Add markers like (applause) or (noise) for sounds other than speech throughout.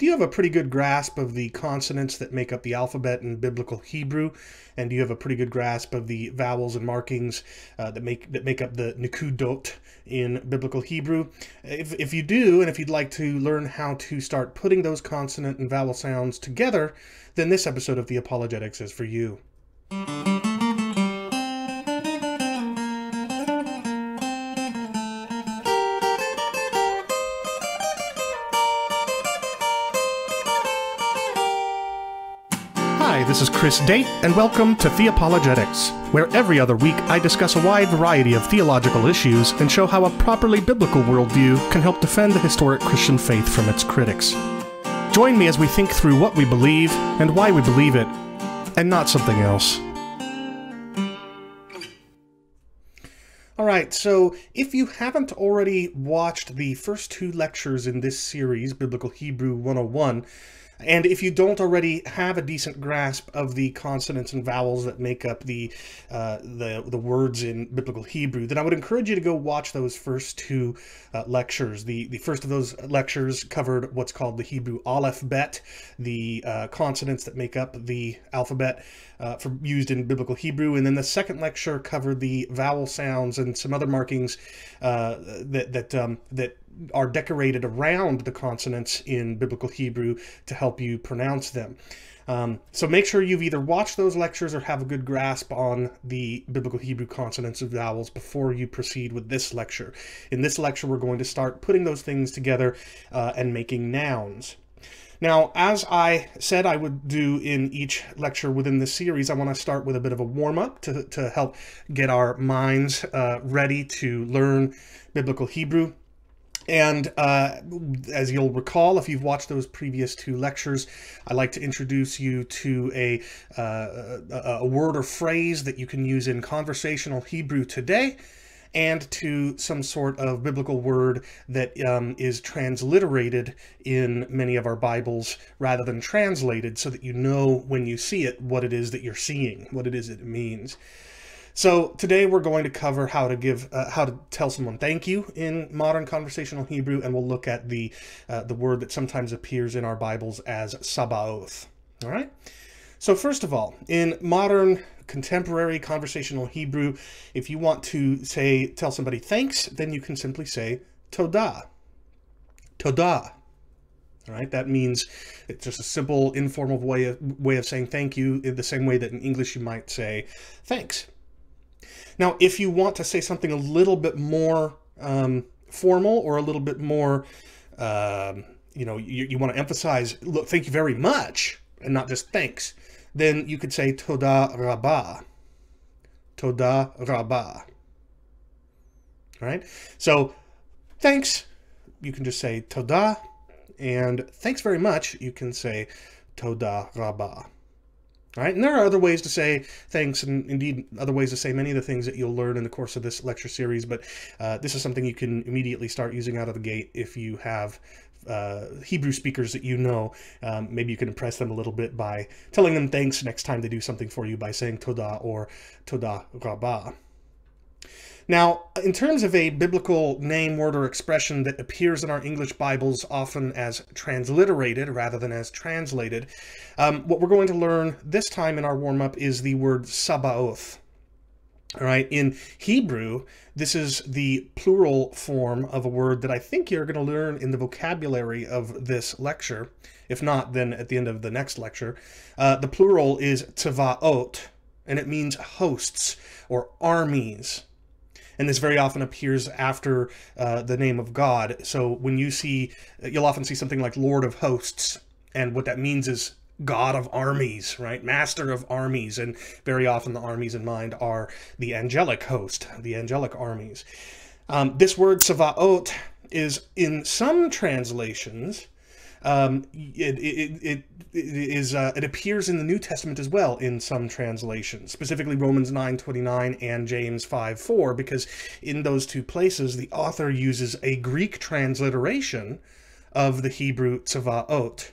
do you have a pretty good grasp of the consonants that make up the alphabet in biblical Hebrew? And do you have a pretty good grasp of the vowels and markings uh, that make that make up the nikudot in biblical Hebrew? If, if you do, and if you'd like to learn how to start putting those consonant and vowel sounds together, then this episode of Theopologetics is for you. This is Chris Date, and welcome to Theopologetics, where every other week I discuss a wide variety of theological issues and show how a properly biblical worldview can help defend the historic Christian faith from its critics. Join me as we think through what we believe and why we believe it, and not something else. All right, so if you haven't already watched the first two lectures in this series, Biblical Hebrew 101, and if you don't already have a decent grasp of the consonants and vowels that make up the uh, the the words in biblical Hebrew, then I would encourage you to go watch those first two uh, lectures. The the first of those lectures covered what's called the Hebrew Aleph Bet, the uh, consonants that make up the alphabet uh, for used in biblical Hebrew, and then the second lecture covered the vowel sounds and some other markings uh, that that um, that are decorated around the consonants in biblical Hebrew to help you pronounce them. Um, so make sure you've either watched those lectures or have a good grasp on the biblical Hebrew consonants and vowels before you proceed with this lecture. In this lecture, we're going to start putting those things together uh, and making nouns. Now, as I said I would do in each lecture within this series, I want to start with a bit of a warm up to, to help get our minds uh, ready to learn biblical Hebrew. And uh, as you'll recall, if you've watched those previous two lectures, I like to introduce you to a, uh, a, word or phrase that you can use in conversational Hebrew today and to some sort of biblical word that um, is transliterated in many of our Bibles rather than translated so that you know when you see it what it is that you're seeing, what it is it means. So today we're going to cover how to give, uh, how to tell someone thank you in modern conversational Hebrew, and we'll look at the uh, the word that sometimes appears in our Bibles as sabaoth. All right. So first of all, in modern contemporary conversational Hebrew, if you want to say tell somebody thanks, then you can simply say todah. Todah. All right, that means it's just a simple informal way of, way of saying thank you in the same way that in English you might say thanks. Now, if you want to say something a little bit more um, formal or a little bit more, um, you know, you, you want to emphasize, look, thank you very much, and not just thanks, then you could say Toda Rabbah. Toda Rabbah. All right? So, thanks, you can just say Toda, and thanks very much, you can say Toda Rabbah. Right, and there are other ways to say thanks, and indeed other ways to say many of the things that you'll learn in the course of this lecture series. But uh, this is something you can immediately start using out of the gate if you have uh, Hebrew speakers that you know. Um, maybe you can impress them a little bit by telling them thanks next time they do something for you by saying Toda or Toda Rabbah. Now, in terms of a biblical name, word, or expression that appears in our English Bibles often as transliterated rather than as translated, um, what we're going to learn this time in our warm-up is the word Sabaoth. All right, in Hebrew, this is the plural form of a word that I think you're going to learn in the vocabulary of this lecture. If not, then at the end of the next lecture. Uh, the plural is tzavaot, and it means hosts or armies and this very often appears after uh, the name of God. So when you see, you'll often see something like Lord of Hosts, and what that means is God of armies, right? Master of armies, and very often the armies in mind are the angelic host, the angelic armies. Um, this word Savaot is in some translations um, it, it, it, it is uh, it appears in the New Testament as well in some translations, specifically Romans 9:29 and James 5:4, because in those two places the author uses a Greek transliteration of the Hebrew tzavaot.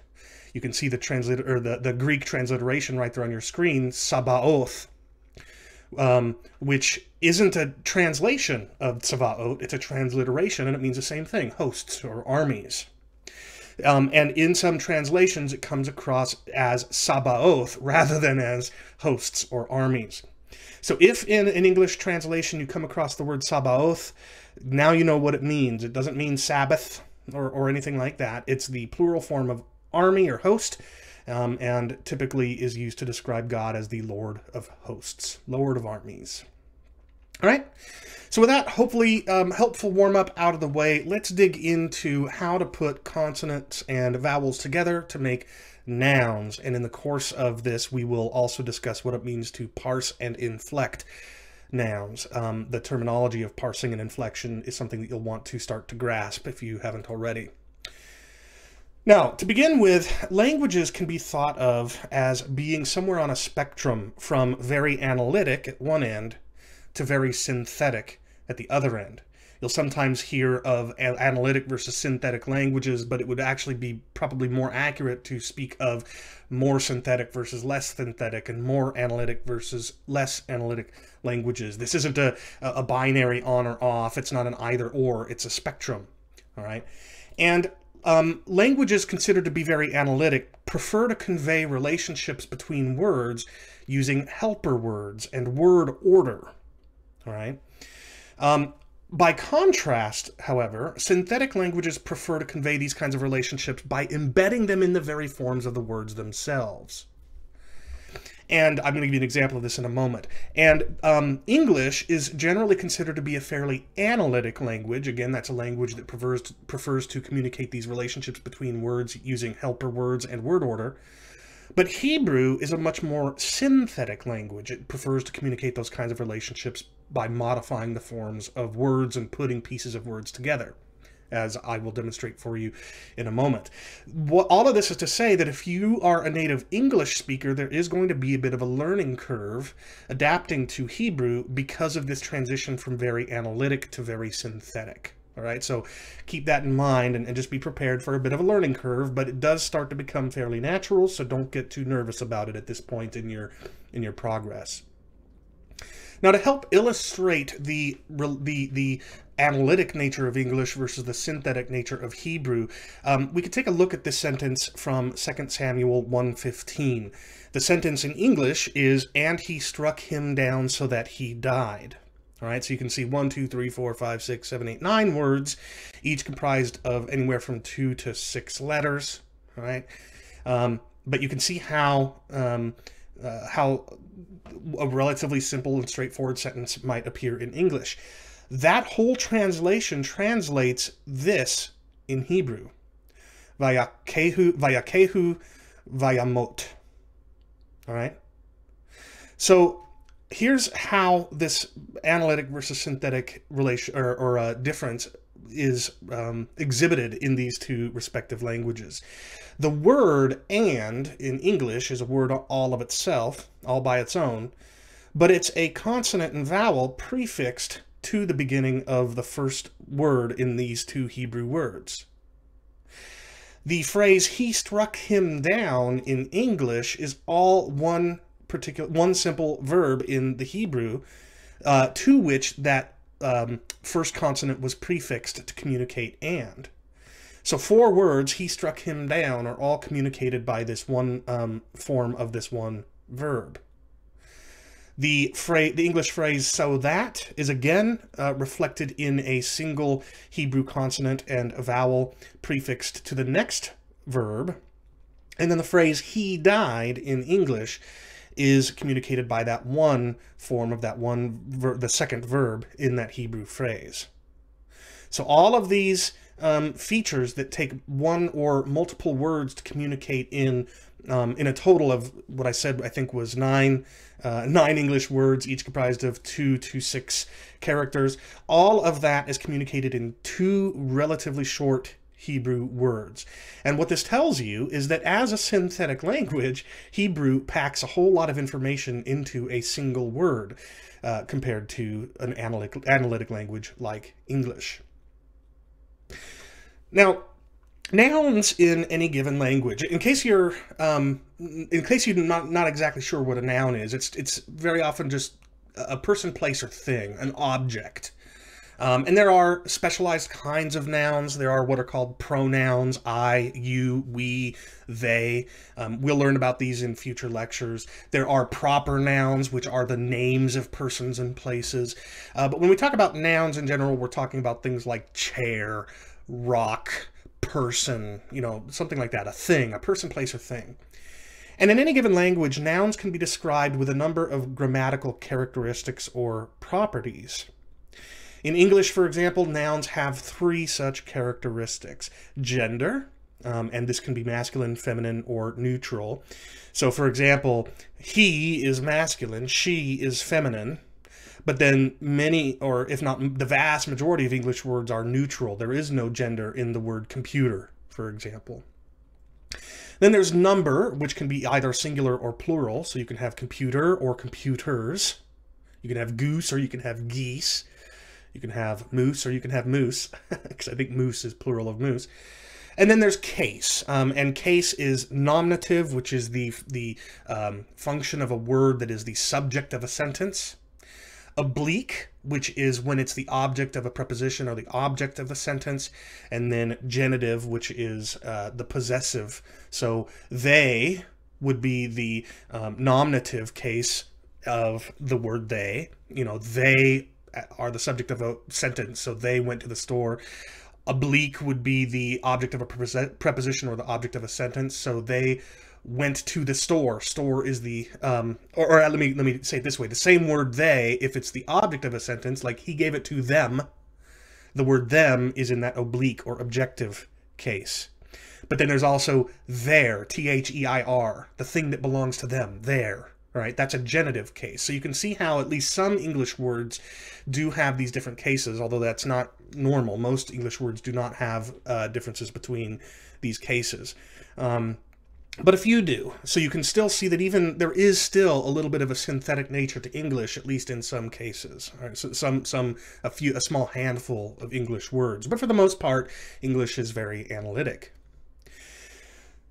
You can see the translator or the, the Greek transliteration right there on your screen, sabaoth, um, which isn't a translation of tzavaot, it's a transliteration and it means the same thing, hosts or armies. Um, and in some translations, it comes across as Sabaoth rather than as hosts or armies. So if in an English translation you come across the word Sabaoth, now you know what it means. It doesn't mean Sabbath or, or anything like that. It's the plural form of army or host, um, and typically is used to describe God as the Lord of hosts, Lord of armies. All right. So with that hopefully um, helpful warm-up out of the way, let's dig into how to put consonants and vowels together to make nouns. And in the course of this, we will also discuss what it means to parse and inflect nouns. Um, the terminology of parsing and inflection is something that you'll want to start to grasp if you haven't already. Now, to begin with, languages can be thought of as being somewhere on a spectrum from very analytic at one end to very synthetic at the other end. You'll sometimes hear of analytic versus synthetic languages, but it would actually be probably more accurate to speak of more synthetic versus less synthetic and more analytic versus less analytic languages. This isn't a, a binary on or off. It's not an either or. It's a spectrum. All right. And um, languages considered to be very analytic prefer to convey relationships between words using helper words and word order. All right. Um, by contrast, however, synthetic languages prefer to convey these kinds of relationships by embedding them in the very forms of the words themselves. And I'm going to give you an example of this in a moment. And um, English is generally considered to be a fairly analytic language. Again, that's a language that prefers to, prefers to communicate these relationships between words using helper words and word order. But Hebrew is a much more synthetic language. It prefers to communicate those kinds of relationships by modifying the forms of words and putting pieces of words together, as I will demonstrate for you in a moment. What, all of this is to say that if you are a native English speaker, there is going to be a bit of a learning curve adapting to Hebrew because of this transition from very analytic to very synthetic. All right, so keep that in mind and, and, just be prepared for a bit of a learning curve, but it does start to become fairly natural, so don't get too nervous about it at this point in your in your progress. Now, to help illustrate the the the analytic nature of English versus the synthetic nature of Hebrew, um, we could take a look at this sentence from 2 Samuel 1.15. The sentence in English is, and he struck him down so that he died. All right, so you can see one, two, three, four, five, six, seven, eight, nine words, each comprised of anywhere from two to six letters. All right, um, but you can see how um, uh, how a relatively simple and straightforward sentence might appear in English. That whole translation translates this in Hebrew. Vayakehu, vayakehu, vayamot. All right. So here's how this analytic versus synthetic relation or, or uh, difference is um, exhibited in these two respective languages. The word and in English is a word all of itself, all by its own, but it's a consonant and vowel prefixed to the beginning of the first word in these two Hebrew words. The phrase he struck him down in English is all one particular one simple verb in the Hebrew uh, to which that um, first consonant was prefixed to communicate and. So four words, he struck him down, are all communicated by this one um, form of this one verb. The phrase, the English phrase "so that is again uh, reflected in a single Hebrew consonant and a vowel prefixed to the next verb. And then the phrase "he died" in English is communicated by that one form of that one, the second verb in that Hebrew phrase. So all of these um, features that take one or multiple words to communicate in um, in a total of what I said I think was nine uh, nine English words, each comprised of two to six characters. All of that is communicated in two relatively short Hebrew words. And what this tells you is that as a synthetic language, Hebrew packs a whole lot of information into a single word uh, compared to an analytic, analytic language like English. Now, nouns in any given language, in case you're, um, in case you're not, not exactly sure what a noun is, it's, it's very often just a person, place, or thing, an object. Um, and there are specialized kinds of nouns. There are what are called pronouns I, you, we, they. Um, we'll learn about these in future lectures. There are proper nouns, which are the names of persons and places. Uh, but when we talk about nouns in general, we're talking about things like chair, rock, person, you know, something like that, a thing, a person, place, or thing. And in any given language, nouns can be described with a number of grammatical characteristics or properties. In English, for example, nouns have three such characteristics. Gender, um, and this can be masculine, feminine, or neutral. So, for example, he is masculine, she is feminine, but then many, or if not the vast majority of English words are neutral. There is no gender in the word computer, for example. Then there's number, which can be either singular or plural. So you can have computer or computers. You can have goose or you can have geese. You can have moose or you can have moose, (laughs) because I think moose is plural of moose. And then there's case, um, and case is nominative, which is the the um, function of a word that is the subject of a sentence. Oblique, which is when it's the object of a preposition or the object of a sentence, and then genitive, which is uh, the possessive. So they would be the um, nominative case of the word they. You know, they are the subject of a sentence, so they went to the store. Oblique would be the object of a preposition or the object of a sentence, so they went to the store. Store is the um, or, or let me let me say it this way: the same word they, if it's the object of a sentence, like he gave it to them, the word them is in that oblique or objective case. But then there's also their, T H E I R, the thing that belongs to them, their right? That's a genitive case. So you can see how at least some English words do have these different cases, although that's not normal. Most English words do not have uh, differences between these cases. Um, but a few do. So you can still see that even there is still a little bit of a synthetic nature to English, at least in some cases. Right? So some, some, a few, a small handful of English words. But for the most part, English is very analytic.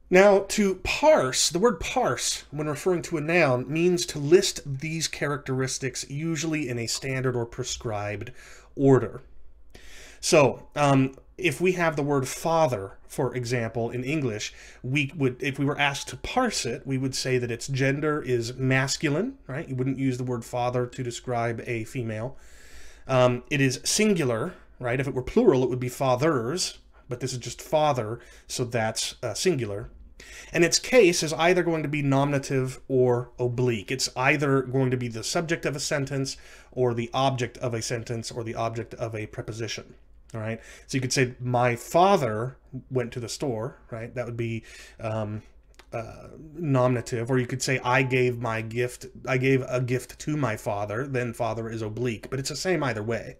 Now, to parse, the word parse, when referring to a noun, means to list these characteristics usually in a standard or prescribed order. So, um, if we have the word father, for example, in English, we would, if we were asked to parse it, we would say that its gender is masculine, right? You wouldn't use the word father to describe a female. Um, it is singular, right? If it were plural, it would be fathers, but this is just father, so that's uh, singular. And its case is either going to be nominative or oblique. It's either going to be the subject of a sentence or the object of a sentence or the object of a preposition. All right. So you could say, my father went to the store, right? That would be um, uh, nominative. Or you could say, I gave my gift, I gave a gift to my father. Then father is oblique. But it's the same either way,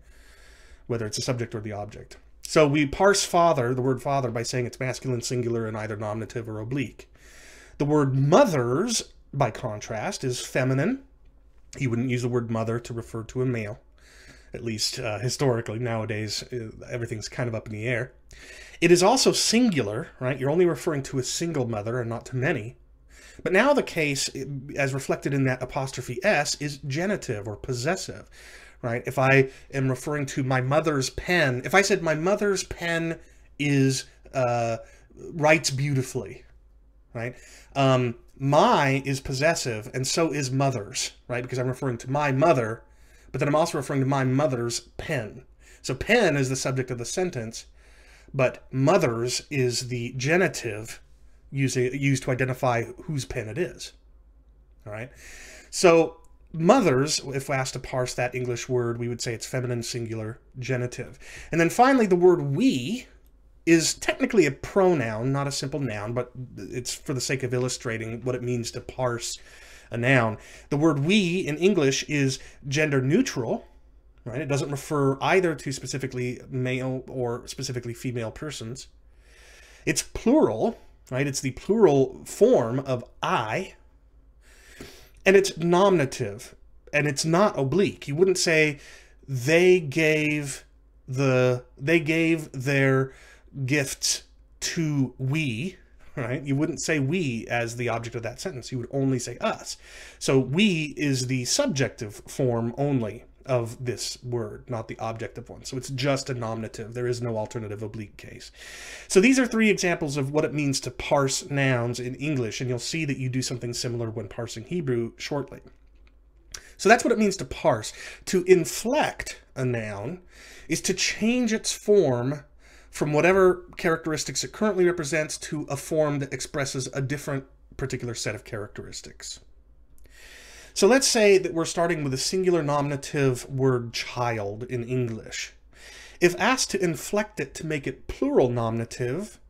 whether it's the subject or the object. So we parse father, the word father, by saying it's masculine singular and either nominative or oblique. The word mothers, by contrast, is feminine. You wouldn't use the word mother to refer to a male, at least uh, historically. Nowadays, uh, everything's kind of up in the air. It is also singular, right? You're only referring to a single mother and not to many. But now the case, as reflected in that apostrophe S, is genitive or possessive, right? If I am referring to my mother's pen, if I said my mother's pen is uh, writes beautifully, right? Um, my is possessive, and so is mother's, right? Because I'm referring to my mother, but then I'm also referring to my mother's pen. So pen is the subject of the sentence, but mother's is the genitive using, used to identify whose pen it is. All right. So mothers, if we asked to parse that English word, we would say it's feminine singular genitive. And then finally, the word we is technically a pronoun, not a simple noun, but it's for the sake of illustrating what it means to parse a noun. The word we in English is gender neutral, right? It doesn't refer either to specifically male or specifically female persons. It's plural, right? It's the plural form of I, and it's nominative and it's not oblique. You wouldn't say they gave the they gave their gifts to we, right? You wouldn't say we as the object of that sentence. You would only say us. So we is the subjective form only of this word, not the object of one. So it's just a nominative. There is no alternative oblique case. So these are three examples of what it means to parse nouns in English, and you'll see that you do something similar when parsing Hebrew shortly. So that's what it means to parse. To inflect a noun is to change its form from whatever characteristics it currently represents to a form that expresses a different particular set of characteristics. So let's say that we're starting with a singular nominative word child in English. If asked to inflect it to make it plural nominative,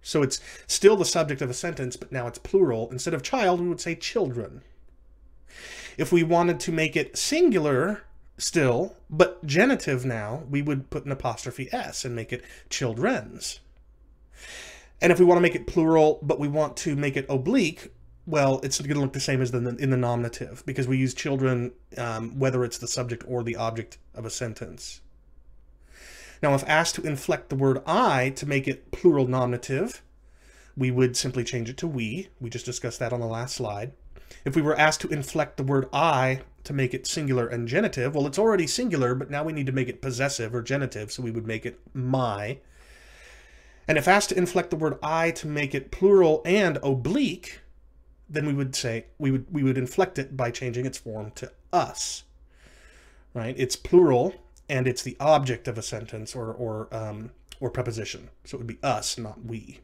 so it's still the subject of a sentence, but now it's plural, instead of child, we would say children. If we wanted to make it singular still, but genitive now, we would put an apostrophe S and make it children's. And if we want to make it plural, but we want to make it oblique, well, it's going to look the same as the, in the nominative because we use children um, whether it's the subject or the object of a sentence. Now, if asked to inflect the word I to make it plural nominative, we would simply change it to we. We just discussed that on the last slide. If we were asked to inflect the word I to make it singular and genitive, well, it's already singular, but now we need to make it possessive or genitive, so we would make it my. And if asked to inflect the word I to make it plural and oblique, then we would say we would we would inflect it by changing its form to us. Right? It's plural and it's the object of a sentence or or um, or preposition. So it would be us, not we.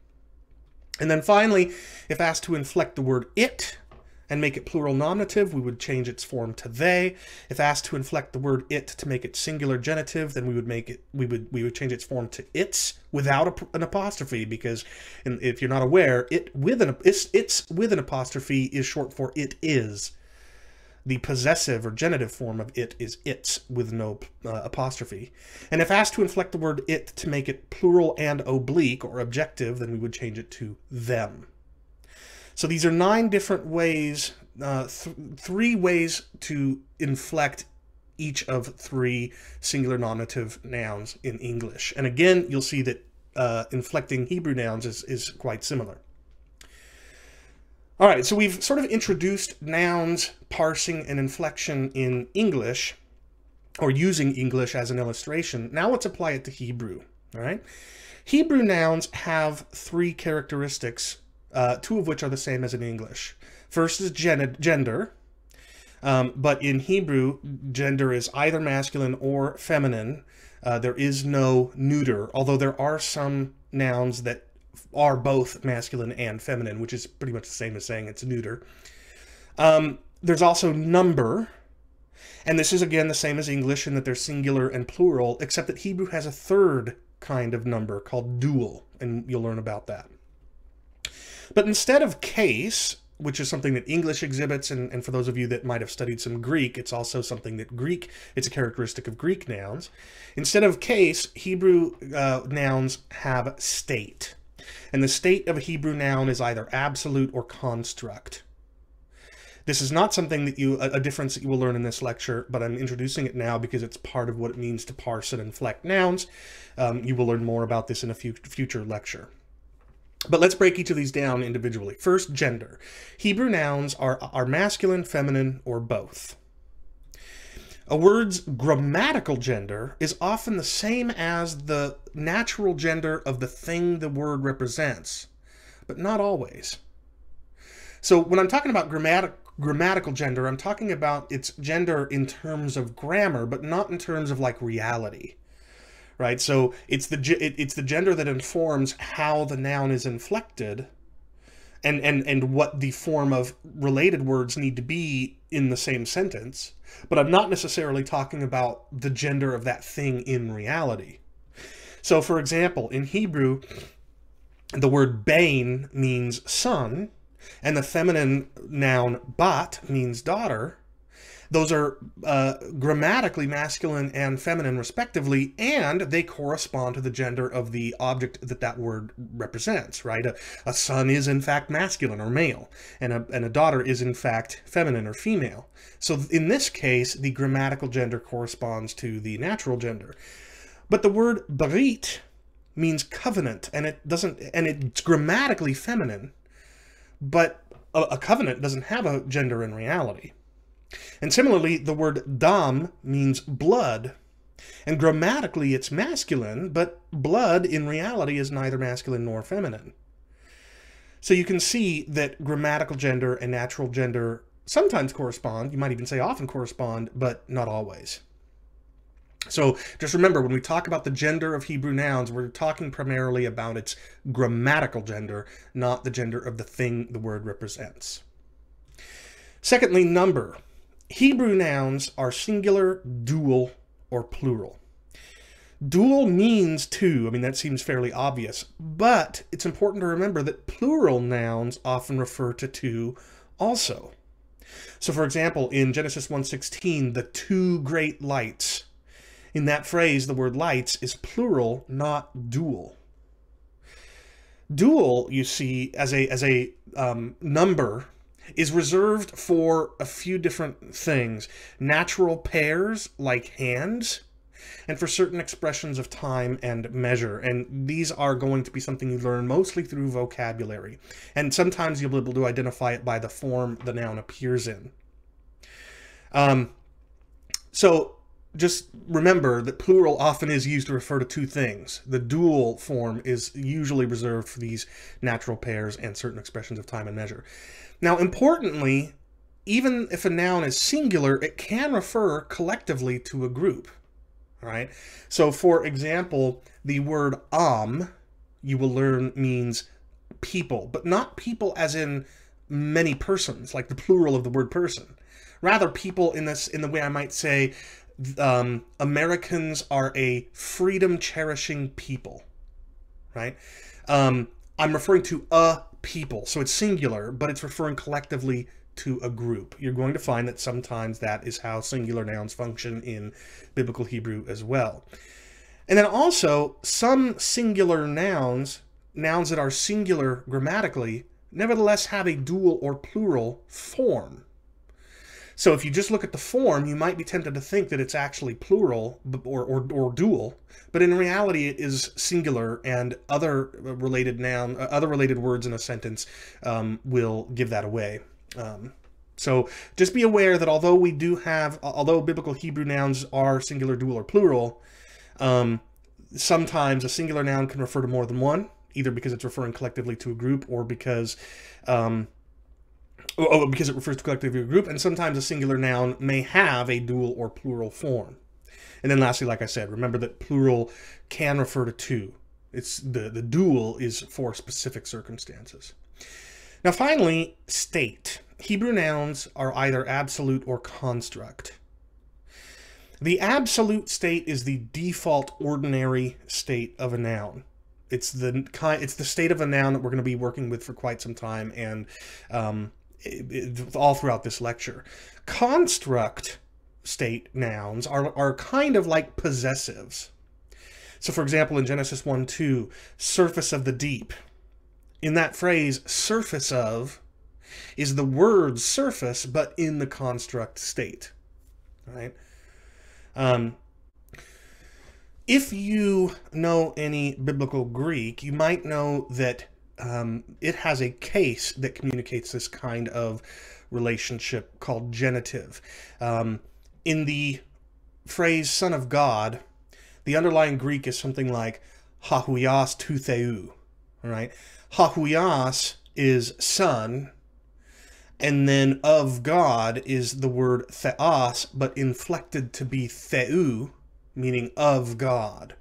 And then finally, if asked to inflect the word it and make it plural nominative, we would change its form to they. If asked to inflect the word it to make it singular genitive, then we would make it we would we would change its form to its without a, an apostrophe because if you're not aware, it with an it's, it's with an apostrophe is short for it is. The possessive or genitive form of it is its with no uh, apostrophe. And if asked to inflect the word it to make it plural and oblique or objective, then we would change it to them. So these are nine different ways, uh, th three ways to inflect each of three singular nominative nouns in English. And again, you'll see that uh, inflecting Hebrew nouns is, is quite similar. All right, so we've sort of introduced nouns, parsing, and inflection in English, or using English as an illustration. Now let's apply it to Hebrew, all right? Hebrew nouns have three characteristics uh, two of which are the same as in English. First is gen gender, um, but in Hebrew, gender is either masculine or feminine. Uh, there is no neuter, although there are some nouns that are both masculine and feminine, which is pretty much the same as saying it's neuter. Um, there's also number, and this is again the same as English in that they're singular and plural, except that Hebrew has a third kind of number called dual, and you'll learn about that. But instead of case, which is something that English exhibits, and, and for those of you that might have studied some Greek, it's also something that Greek, it's a characteristic of Greek nouns. Instead of case, Hebrew uh, nouns have state. And the state of a Hebrew noun is either absolute or construct. This is not something that you, a, difference that you will learn in this lecture, but I'm introducing it now because it's part of what it means to parse and inflect nouns. Um, you will learn more about this in a future lecture. But let's break each of these down individually. First, gender. Hebrew nouns are, are masculine, feminine, or both. A word's grammatical gender is often the same as the natural gender of the thing the word represents, but not always. So when I'm talking about grammatic, grammatical gender, I'm talking about its gender in terms of grammar, but not in terms of like reality right? So it's the it's the gender that informs how the noun is inflected, and and and what the form of related words need to be in the same sentence. But I'm not necessarily talking about the gender of that thing in reality. So, for example, in Hebrew, the word bain means son, and the feminine noun bat means daughter those are uh, grammatically masculine and feminine, respectively, and they correspond to the gender of the object that that word represents, right? A, a son is, in fact, masculine or male, and a, and a daughter is, in fact, feminine or female. So in this case, the grammatical gender corresponds to the natural gender. But the word barit means covenant, and it doesn't, and it's grammatically feminine, but a, a covenant doesn't have a gender in reality. And similarly, the word dam means blood. And grammatically, it's masculine, but blood in reality is neither masculine nor feminine. So you can see that grammatical gender and natural gender sometimes correspond. You might even say often correspond, but not always. So just remember, when we talk about the gender of Hebrew nouns, we're talking primarily about its grammatical gender, not the gender of the thing the word represents. Secondly, number. Hebrew nouns are singular, dual, or plural. Dual means two. I mean, that seems fairly obvious, but it's important to remember that plural nouns often refer to two also. So for example, in Genesis 1.16, the two great lights, in that phrase, the word lights is plural, not dual. Dual, you see, as a, as a um, number, is reserved for a few different things. Natural pairs, like hands, and for certain expressions of time and measure. And these are going to be something you learn mostly through vocabulary. And sometimes you'll be able to identify it by the form the noun appears in. Um, so just remember that plural often is used to refer to two things. The dual form is usually reserved for these natural pairs and certain expressions of time and measure. Now, importantly, even if a noun is singular, it can refer collectively to a group. right? So, for example, the word am, you will learn means people, but not people as in many persons, like the plural of the word person. Rather, people in this in the way I might say um, Americans are a freedom cherishing people, right? Um, I'm referring to a people, so it's singular, but it's referring collectively to a group. You're going to find that sometimes that is how singular nouns function in biblical Hebrew as well. And then also, some singular nouns, nouns that are singular grammatically, nevertheless have a dual or plural form. So if you just look at the form, you might be tempted to think that it's actually plural or, or, or dual, but in reality it is singular and other related noun, uh, other related words in a sentence um, will give that away. Um, so just be aware that although we do have, although biblical Hebrew nouns are singular, dual, or plural, um, sometimes a singular noun can refer to more than one, either because it's referring collectively to a group or because um, Oh, because it refers to collectively a group, and sometimes a singular noun may have a dual or plural form. And then lastly, like I said, remember that plural can refer to two. It's the, the dual is for specific circumstances. Now finally, state. Hebrew nouns are either absolute or construct. The absolute state is the default ordinary state of a noun. It's the kind. It's the state of a noun that we're going to be working with for quite some time, and um, all throughout this lecture. Construct state nouns are, are kind of like possessives. So for example, in Genesis 1, 2, surface of the deep. In that phrase, surface of is the word surface, but in the construct state, right? Um, if you know any biblical Greek, you might know that um, it has a case that communicates this kind of relationship called genitive. Um, in the phrase son of God, the underlying Greek is something like hahuias tu theou, right? Hahuias is son, and then of God is the word theos, but inflected to be theou, meaning of God.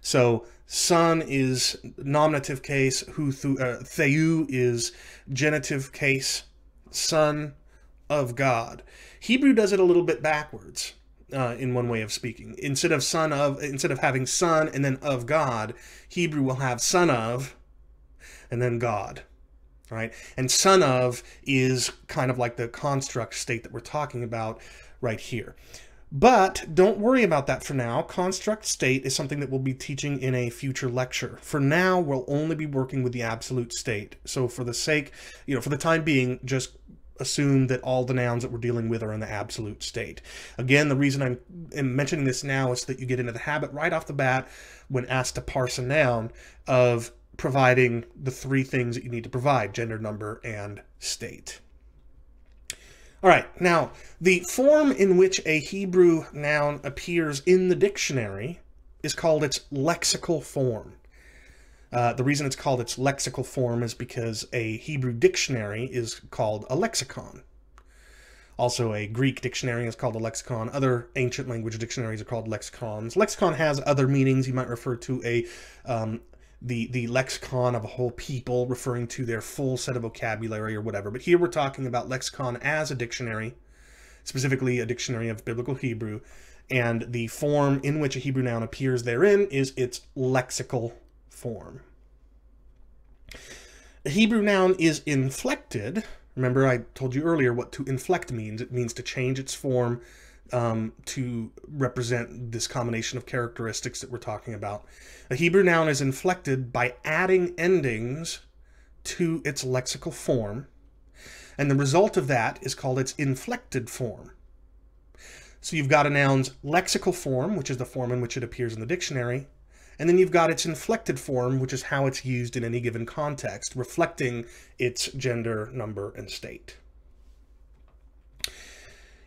So son is nominative case, hu uh, theou is genitive case, son of God. Hebrew does it a little bit backwards. Uh, in one way of speaking, instead of son of, instead of having son and then of God, Hebrew will have son of, and then God right? And son of is kind of like the construct state that we're talking about right here. But don't worry about that for now. Construct state is something that we'll be teaching in a future lecture. For now, we'll only be working with the absolute state. So for the sake, you know, for the time being, just assume that all the nouns that we're dealing with are in the absolute state. Again, the reason I'm, mentioning this now is that you get into the habit right off the bat when asked to parse a noun of providing the three things that you need to provide, gender, number, and state. All right, now, the form in which a Hebrew noun appears in the dictionary is called its lexical form. Uh, the reason it's called its lexical form is because a Hebrew dictionary is called a lexicon. Also, a Greek dictionary is called a lexicon. Other ancient language dictionaries are called lexicons. Lexicon has other meanings. You might refer to a um, the the lexicon of a whole people, referring to their full set of vocabulary or whatever. But here we're talking about lexicon as a dictionary, specifically a dictionary of biblical Hebrew, and the form in which a Hebrew noun appears therein is its lexical form. A Hebrew noun is inflected. Remember, I told you earlier what to inflect means. It means to change its form um, to represent this combination of characteristics that we're talking about. A Hebrew noun is inflected by adding endings to its lexical form, and the result of that is called its inflected form. So you've got a noun's lexical form, which is the form in which it appears in the dictionary, and then you've got its inflected form, which is how it's used in any given context, reflecting its gender, number, and state.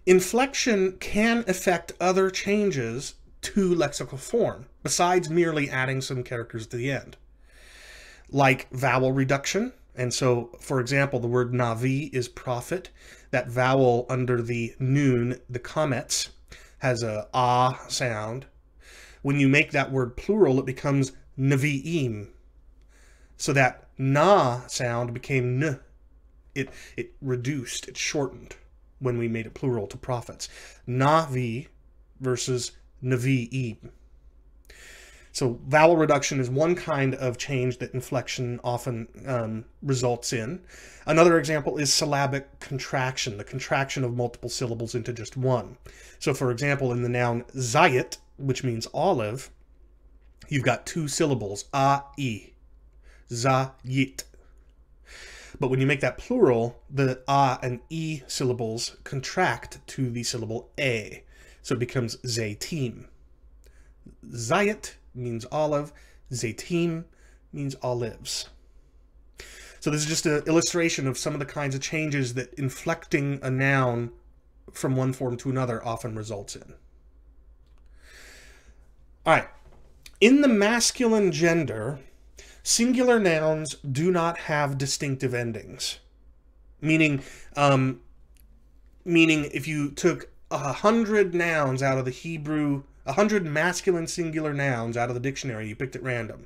Inflection can affect other changes to lexical form, besides merely adding some characters to the end, like vowel reduction. And so, for example, the word Navi is prophet. That vowel under the nun, the qamets, has a ah sound. When you make that word plural, it becomes Navi'im. So that na sound became n. It, it reduced, it shortened when we made it plural to prophets. Navi versus Navi'im. So vowel reduction is one kind of change that inflection often um, results in. Another example is syllabic contraction, the contraction of multiple syllables into just one. So for example, in the noun zayit, which means olive, you've got two syllables, a-i, zayit. But when you make that plural, the a and e syllables contract to the syllable a. So it becomes zaytim. Zayit means olive. Zaytim means olives. So this is just an illustration of some of the kinds of changes that inflecting a noun from one form to another often results in. All right. In the masculine gender, singular nouns do not have distinctive endings. Meaning, um, meaning if you took a hundred nouns out of the Hebrew, a hundred masculine singular nouns out of the dictionary, you picked at random,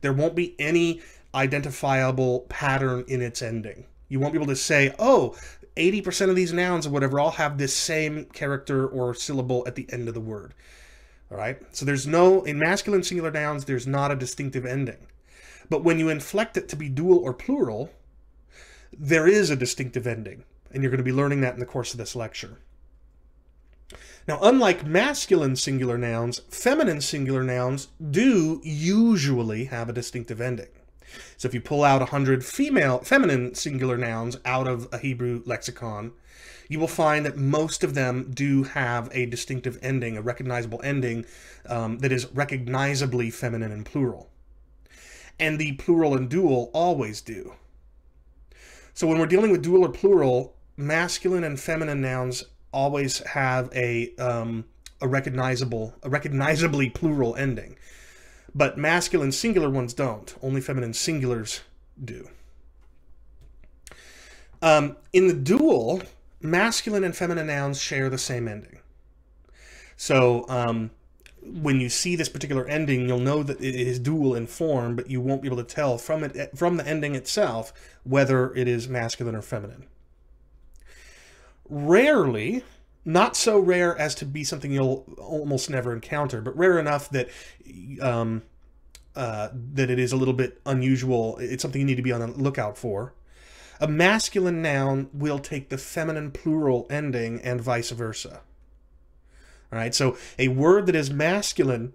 there won't be any identifiable pattern in its ending. You won't be able to say, oh, 80% of these nouns or whatever all have this same character or syllable at the end of the word. All right. So there's no, in masculine singular nouns, there's not a distinctive ending. But when you inflect it to be dual or plural, there is a distinctive ending. And you're going to be learning that in the course of this lecture. Now, unlike masculine singular nouns, feminine singular nouns do usually have a distinctive ending. So if you pull out 100 female, feminine singular nouns out of a Hebrew lexicon, you will find that most of them do have a distinctive ending, a recognizable ending um, that is recognizably feminine and plural and the plural and dual always do. So when we're dealing with dual or plural, masculine and feminine nouns always have a um, a recognizable, a recognizably plural ending. But masculine singular ones don't. Only feminine singulars do. Um, in the dual, masculine and feminine nouns share the same ending. So um, when you see this particular ending, you'll know that it is dual in form, but you won't be able to tell from it from the ending itself whether it is masculine or feminine. Rarely, not so rare as to be something you'll almost never encounter, but rare enough that um, uh, that it is a little bit unusual. It's something you need to be on the lookout for. A masculine noun will take the feminine plural ending and vice versa. Right, so a word that is masculine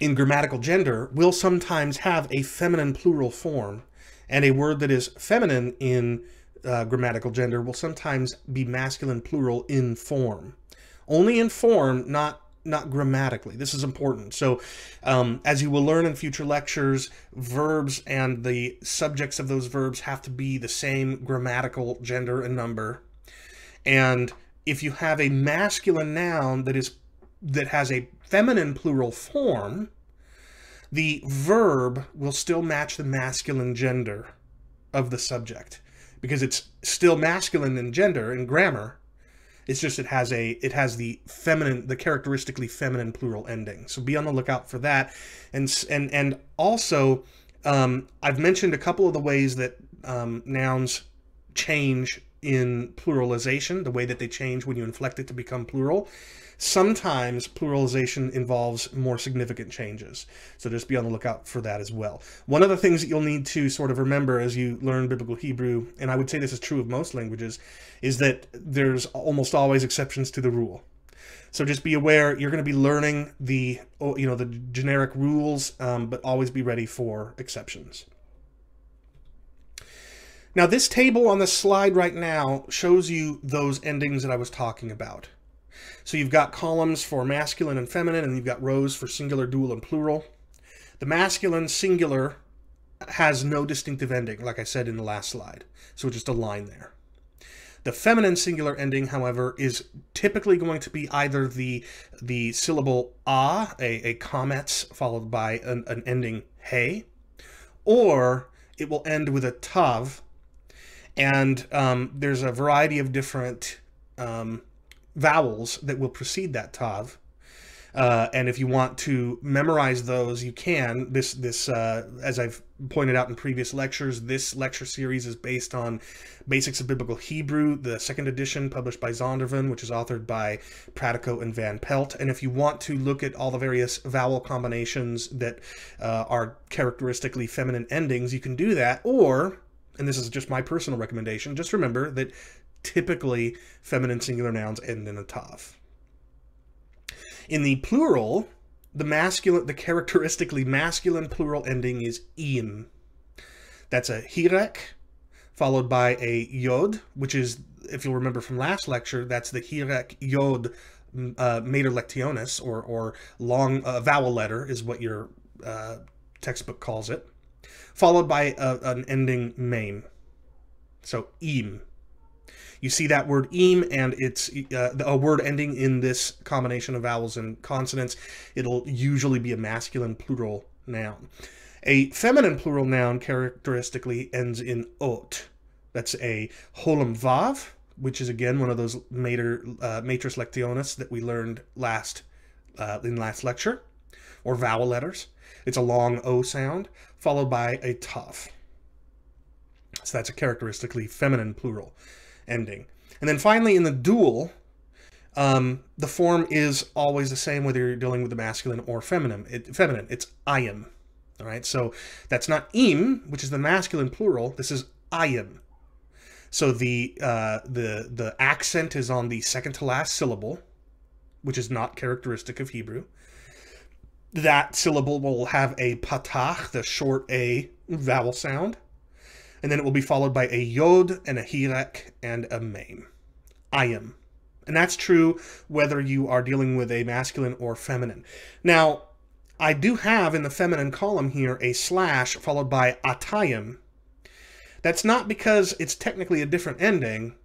in grammatical gender will sometimes have a feminine plural form, and a word that is feminine in uh, grammatical gender will sometimes be masculine plural in form. Only in form, not not grammatically. This is important. So, um, as you will learn in future lectures, verbs and the subjects of those verbs have to be the same grammatical gender and number And if you have a masculine noun that is that has a feminine plural form, the verb will still match the masculine gender of the subject because it's still masculine in gender in grammar. It's just it has a it has the feminine the characteristically feminine plural ending. So be on the lookout for that. And and and also um, I've mentioned a couple of the ways that um, nouns change in pluralization, the way that they change when you inflect it to become plural. Sometimes pluralization involves more significant changes. So just be on the lookout for that as well. One of the things that you'll need to sort of remember as you learn Biblical Hebrew, and I would say this is true of most languages, is that there's almost always exceptions to the rule. So just be aware you're going to be learning the you know the generic rules, um, but always be ready for exceptions. Now this table on the slide right now shows you those endings that I was talking about. So you've got columns for masculine and feminine, and you've got rows for singular, dual, and plural. The masculine singular has no distinctive ending, like I said in the last slide. So just a line there. The feminine singular ending, however, is typically going to be either the the syllable a, a, a qamets followed by an, an ending hey, or it will end with a tav, and um, there's a variety of different um, vowels that will precede that tav. Uh, and if you want to memorize those, you can. This, this, uh, as I've pointed out in previous lectures, this lecture series is based on Basics of Biblical Hebrew, the second edition published by Zondervan, which is authored by Pratico and Van Pelt. And if you want to look at all the various vowel combinations that uh, are characteristically feminine endings, you can do that. Or, and this is just my personal recommendation, just remember that typically feminine singular nouns end in a tav. In the plural, the masculine, the characteristically masculine plural ending is im. That's a hirek, followed by a yod, which is, if you'll remember from last lecture, that's the hirek yod uh, mater lectionis, or, or long uh, vowel letter is what your uh, textbook calls it, followed by a, an ending mem. So im you see that word im and it's uh, a word ending in this combination of vowels and consonants, it'll usually be a masculine plural noun. A feminine plural noun characteristically ends in ot. That's a holem vav, which is again one of those mater, uh, matres lectionis that we learned last uh, in last lecture, or vowel letters. It's a long O sound, followed by a tav. So that's a characteristically feminine plural ending. And then finally, in the dual, um, the form is always the same whether you're dealing with the masculine or feminine. It, feminine, it's ayim. All right, so that's not im, which is the masculine plural. This is ayim. So the uh, the the accent is on the second to last syllable, which is not characteristic of Hebrew. That syllable will have a patach, the short a vowel sound and then it will be followed by a yod and a hirek and a mem. Ayim. And that's true whether you are dealing with a masculine or feminine. Now, I do have in the feminine column here a slash followed by atayim. That's not because it's technically a different ending.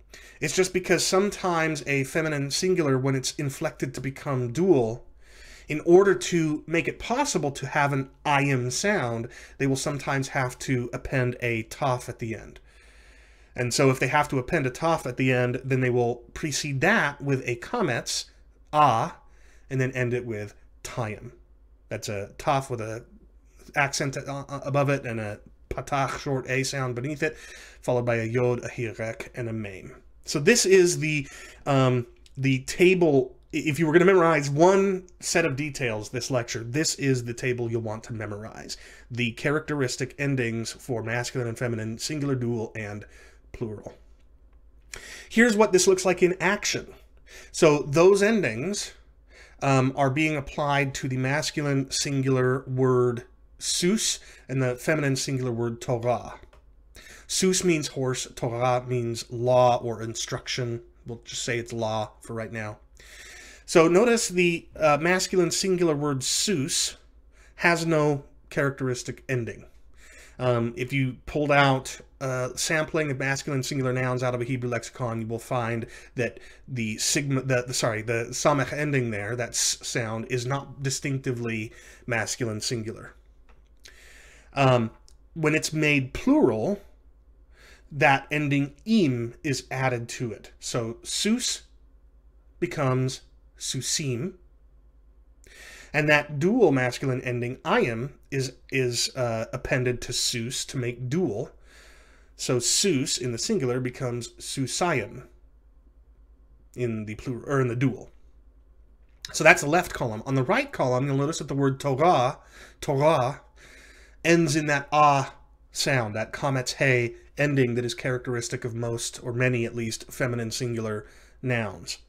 It's just because sometimes a feminine singular, when it's inflected to become dual, in order to make it possible to have an im sound, they will sometimes have to append a taf at the end. And so if they have to append a taf at the end, then they will precede that with a qamets, ah, and then end it with tayim. That's a taf with a accent above it and a patach short a sound beneath it, followed by a yod, a hirek, and a mem. So this is the um, the table if you were going to memorize one set of details this lecture, this is the table you'll want to memorize. The characteristic endings for masculine and feminine, singular, dual, and plural. Here's what this looks like in action. So those endings um, are being applied to the masculine singular word sus and the feminine singular word Torah. Sus means horse, Torah means law or instruction. We'll just say it's law for right now. So notice the uh, masculine singular word sus has no characteristic ending. Um, if you pulled out uh, sampling of masculine singular nouns out of a Hebrew lexicon, you will find that the sigma, the, the sorry, the samech ending there, that sound, is not distinctively masculine singular. Um, when it's made plural, that ending im is added to it. So sus becomes susim, and that dual masculine ending iam is is uh, appended to sus to make dual. So sus in the singular becomes susayim in the plural or in the dual. So that's the left column. On the right column, you'll notice that the word Torah, Torah, ends in that ah sound, that kametz hey ending that is characteristic of most, or many at least, feminine singular nouns.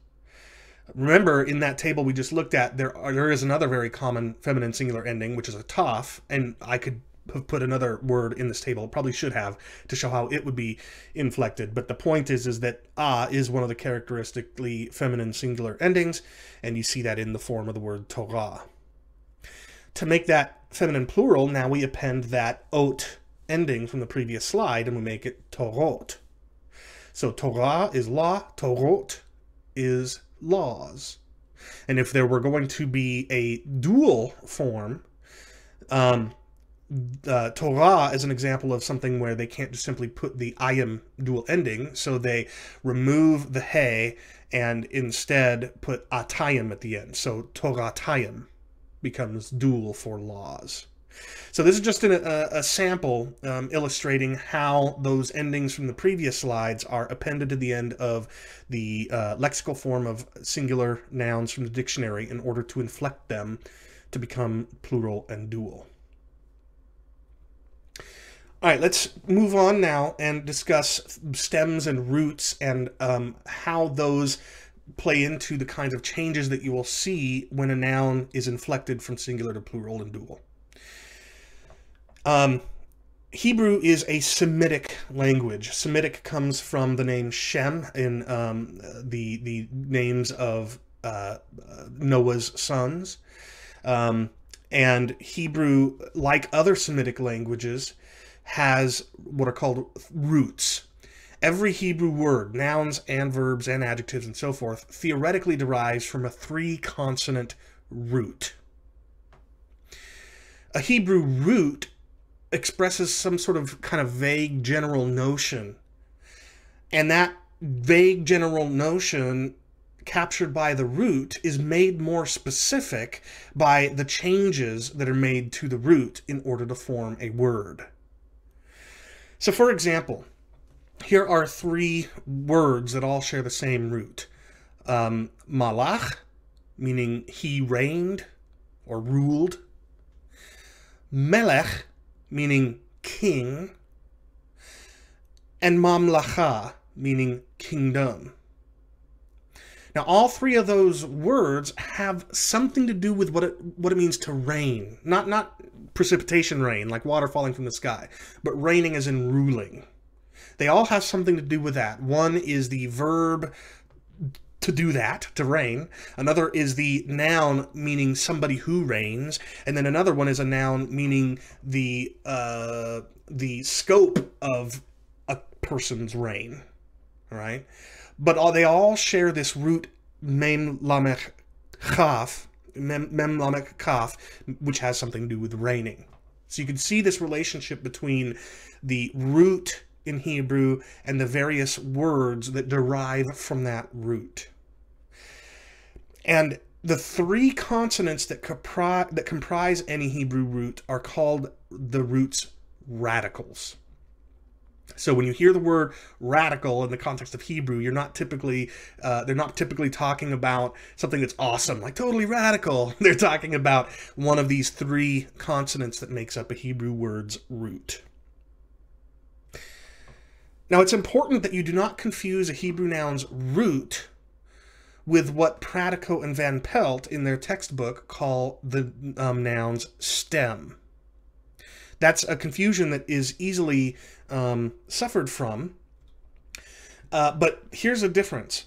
Remember, in that table we just looked at, there are, there is another very common feminine singular ending, which is a taf, and I could have put another word in this table, probably should have, to show how it would be inflected. But the point is, is that ah is one of the characteristically feminine singular endings, and you see that in the form of the word Torah. To make that feminine plural, now we append that ot ending from the previous slide, and we make it Torot. So Torah is law, Torot is laws. And if there were going to be a dual form, um, uh, Torah is an example of something where they can't just simply put the ayim dual ending, so they remove the hey and instead put atayim at the end. So Torah tayim becomes dual for laws. So this is just an, a, a, sample um, illustrating how those endings from the previous slides are appended to the end of the uh, lexical form of singular nouns from the dictionary in order to inflect them to become plural and dual. All right, let's move on now and discuss stems and roots and um, how those play into the kinds of changes that you will see when a noun is inflected from singular to plural and dual. Um, Hebrew is a Semitic language. Semitic comes from the name Shem in um, the the names of uh, Noah's sons, um, and Hebrew, like other Semitic languages, has what are called roots. Every Hebrew word, nouns and verbs and adjectives and so forth, theoretically derives from a three consonant root. A Hebrew root expresses some sort of kind of vague general notion. And that vague general notion captured by the root is made more specific by the changes that are made to the root in order to form a word. So for example, here are three words that all share the same root. Um, malach, meaning he reigned or ruled. Melech, meaning king, and mamlacha, meaning kingdom. Now, all three of those words have something to do with what it what it means to reign. Not not precipitation rain, like water falling from the sky, but reigning as in ruling. They all have something to do with that. One is the verb to do that, to reign. Another is the noun meaning somebody who reigns, and then another one is a noun meaning the uh, the scope of a person's reign. right? but all, they all share this root mem lamech chaf, mem, mem lamech kaf, which has something to do with reigning. So you can see this relationship between the root in Hebrew and the various words that derive from that root. And the three consonants that, compri- that comprise any Hebrew root are called the root's radicals. So when you hear the word radical in the context of Hebrew, you're not typically uh, they're not typically talking about something that's awesome, like totally radical. (laughs) They're talking about one of these three consonants that makes up a Hebrew word's root. Now, it's important that you do not confuse a Hebrew noun's root with what Pratico and Van Pelt in their textbook call the um, noun's stem. That's a confusion that is easily um, suffered from. Uh, but here's a difference.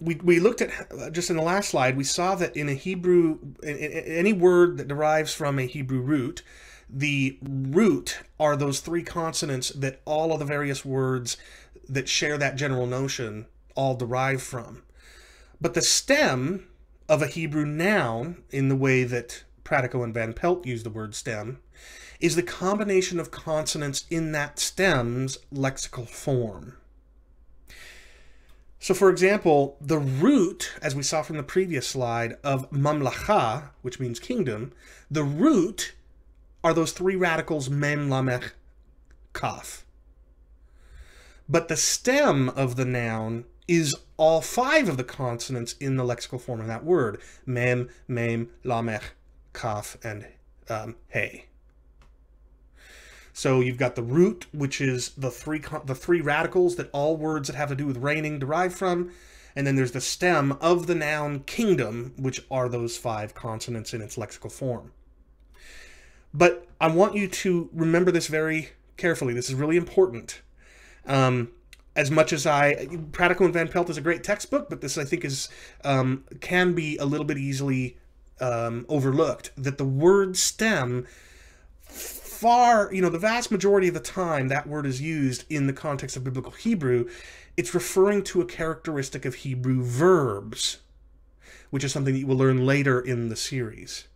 We, we looked at, just in the last slide, we saw that in a Hebrew, in, in, any word that derives from a Hebrew root the root are those three consonants that all of the various words that share that general notion all derive from. But the stem of a Hebrew noun, in the way that Pratico and Van Pelt use the word stem, is the combination of consonants in that stem's lexical form. So, for example, the root, as we saw from the previous slide, of mamlacha, which means kingdom, the root are those three radicals mem, lamech, kaf. But the stem of the noun is all five of the consonants in the lexical form of that word mem, mem, lamech, kaf, and um, hey. So you've got the root, which is the three the three radicals that all words that have to do with reigning derive from, and then there's the stem of the noun kingdom, which are those five consonants in its lexical form. But I want you to remember this very carefully. This is really important. Um, as much as I, Pratico and Van Pelt is a great textbook, but this I think is um, can be a little bit easily um, overlooked. That the word stem far, you know, the vast majority of the time that word is used in the context of biblical Hebrew, it's referring to a characteristic of Hebrew verbs, which is something that you will learn later in the series.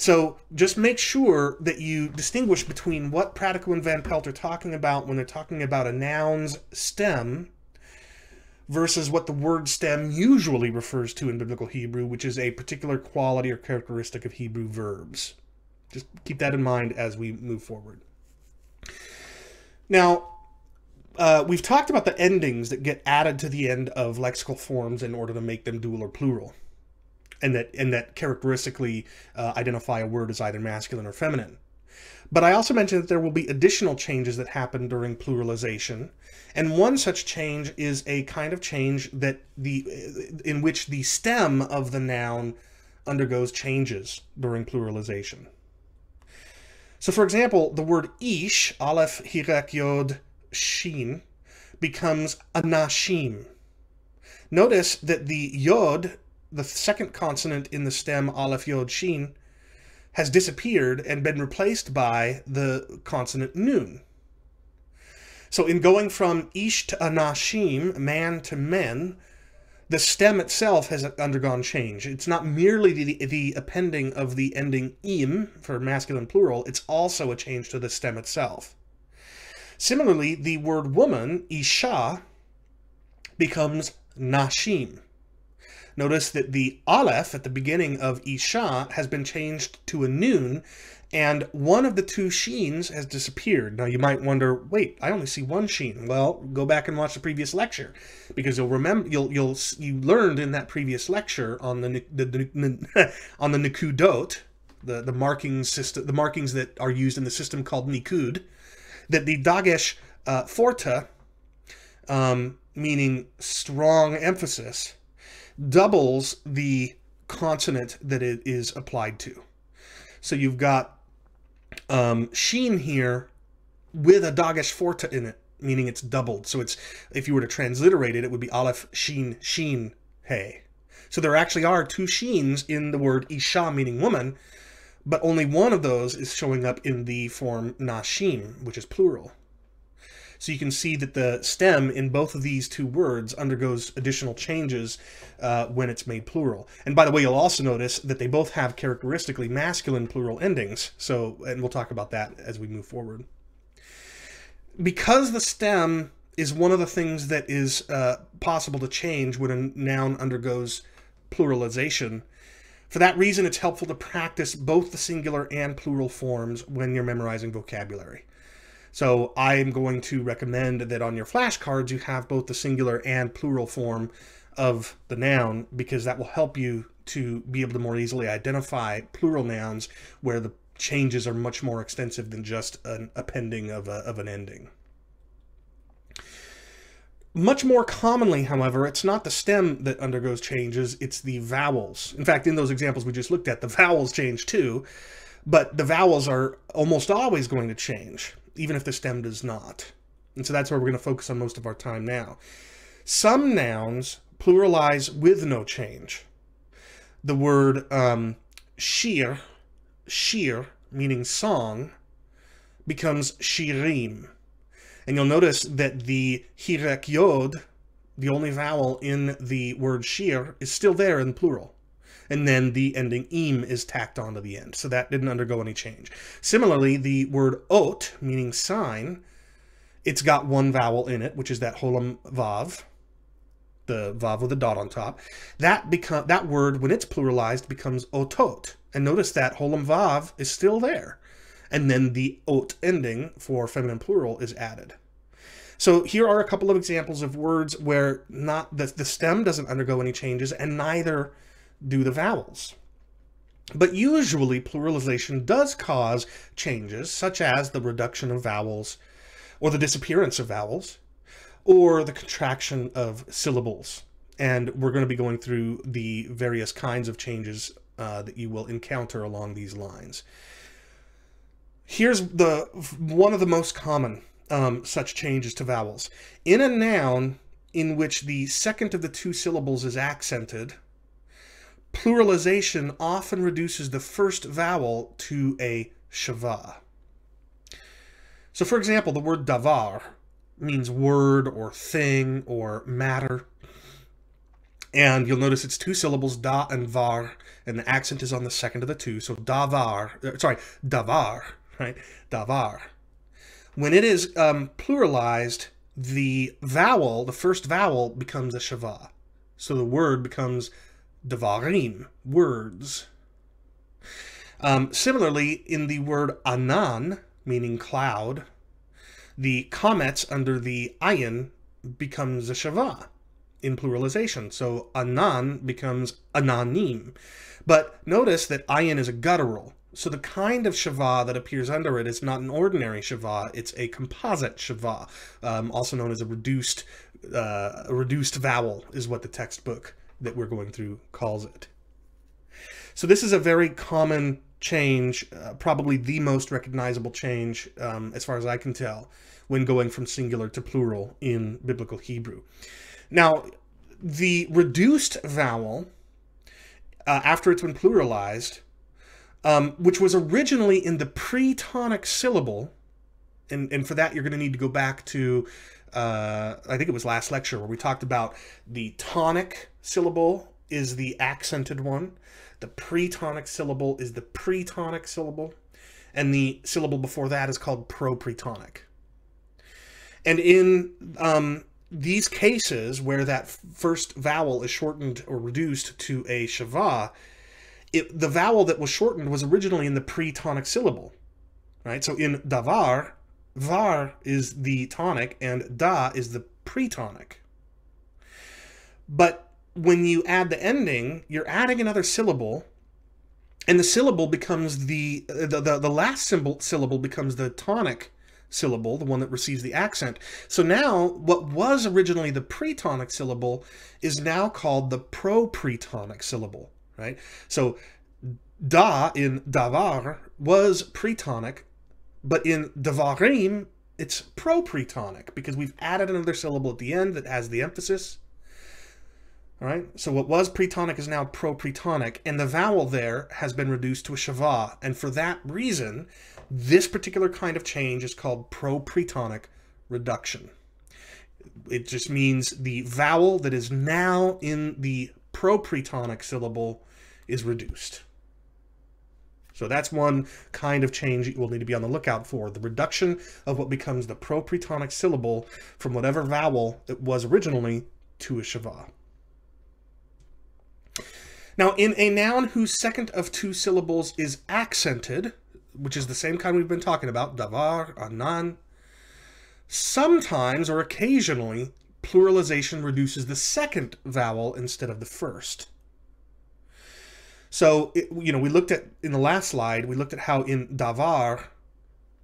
So just make sure that you distinguish between what Pratico and Van Pelt are talking about when they're talking about a noun's stem versus what the word stem usually refers to in biblical Hebrew, which is a particular quality or characteristic of Hebrew verbs. Just keep that in mind as we move forward. Now, uh, we've talked about the endings that get added to the end of lexical forms in order to make them dual or plural, and that and that characteristically uh, identify a word as either masculine or feminine. But I also mentioned that there will be additional changes that happen during pluralization, and one such change is a kind of change that the in which the stem of the noun undergoes changes during pluralization. So, for example, the word ish, aleph, hirek, yod, shin, becomes anashim. Notice that the yod, the second consonant in the stem aleph, yod, shin, has disappeared and been replaced by the consonant nun. So in going from ish to anashim, man to men, the stem itself has undergone change. It's not merely the, the appending of the ending im for masculine plural, it's also a change to the stem itself. Similarly, the word woman, isha, becomes nashim. Notice that the aleph at the beginning of isha has been changed to a nun, and one of the two sheens has disappeared. Now you might wonder, wait, I only see one sheen. Well, go back and watch the previous lecture because you'll remember you'll you'll you learned in that previous lecture on the the, the (laughs) on the nikudot, the the marking system, the markings that are used in the system called nikud, that the dagesh uh, forte, um, meaning strong emphasis, doubles the consonant that it is applied to. So you've got um, sheen here with a dagesh forte in it, meaning it's doubled. So it's if you were to transliterate it, it would be aleph sheen sheen hey. So there actually are two sheens in the word isha, meaning woman, but only one of those is showing up in the form nashim, which is plural. So you can see that the stem in both of these two words undergoes additional changes uh, when it's made plural. And by the way, you'll also notice that they both have characteristically masculine plural endings. So, and we'll talk about that as we move forward. Because the stem is one of the things that is uh, possible to change when a noun undergoes pluralization, for that reason, it's helpful to practice both the singular and plural forms when you're memorizing vocabulary. So I am going to recommend that on your flashcards you have both the singular and plural form of the noun because that will help you to be able to more easily identify plural nouns where the changes are much more extensive than just an appending of, a, of an ending. Much more commonly, however, it's not the stem that undergoes changes, it's the vowels. In fact, in those examples we just looked at, the vowels change too, but the vowels are almost always going to change even if the stem does not. And so that's where we're going to focus on most of our time now. Some nouns pluralize with no change. The word um, sheer, sheer, meaning song, becomes shirim. And you'll notice that the hirek yod, the only vowel in the word shir, is still there in plural. And then the ending im is tacked onto the end. So that didn't undergo any change. Similarly, the word ot, meaning sign, it's got one vowel in it, which is that holam vav, the vav with a dot on top. That become that word, when it's pluralized, becomes otot. And notice that holam vav is still there. And then the ot ending for feminine plural is added. So here are a couple of examples of words where not the, the stem doesn't undergo any changes and neither do the vowels. But usually pluralization does cause changes, such as the reduction of vowels, or the disappearance of vowels, or the contraction of syllables. And we're going to be going through the various kinds of changes uh, that you will encounter along these lines. Here's the one of the most common um, such changes to vowels. In a noun in which the second of the two syllables is accented, pluralization often reduces the first vowel to a shava. So for example, the word davar means word or thing or matter. And you'll notice it's two syllables, da and var, and the accent is on the second of the two. So davar, uh, sorry, davar, right? Davar. When it is um, pluralized, the vowel, the first vowel, becomes a shava. So the word becomes davarim, words. Um, similarly, in the word anan, meaning cloud, the qamets under the ayin becomes a shava in pluralization. So anan becomes ananim. But notice that ayin is a guttural. So the kind of shava that appears under it is not an ordinary shava, it's a composite shava, um, also known as a reduced, uh, a reduced vowel is what the textbook that we're going through calls it. So this is a very common change, uh, probably the most recognizable change, um, as far as I can tell, when going from singular to plural in Biblical Hebrew. Now, the reduced vowel, uh, after it's been pluralized, um, which was originally in the pre-tonic syllable, and, and for that you're going to need to go back to, uh, I think it was last lecture, where we talked about the tonic syllable is the accented one, the pretonic syllable is the pretonic syllable, and the syllable before that is called propretonic. And in um, these cases where that first vowel is shortened or reduced to a shava, it, the vowel that was shortened was originally in the pretonic syllable, right? So in davar, var is the tonic and da is the pretonic. But when you add the ending, you're adding another syllable, and the syllable becomes the the the, the last symbol syllable becomes the tonic syllable, the one that receives the accent. So now, what was originally the pretonic syllable is now called the propretonic syllable, right? So da in davar was pretonic, but in davarim, it's propretonic because we've added another syllable at the end that has the emphasis all right, so what was pretonic is now propretonic, and the vowel there has been reduced to a shava, and for that reason, this particular kind of change is called propretonic reduction. It just means the vowel that is now in the propretonic syllable is reduced. So that's one kind of change you will need to be on the lookout for, the reduction of what becomes the propretonic syllable from whatever vowel it was originally to a shava. Now, in a noun whose second of two syllables is accented, which is the same kind we've been talking about, davar, anan, sometimes or occasionally pluralization reduces the second vowel instead of the first. So, it, you know, we looked at, in the last slide, we looked at how in davar,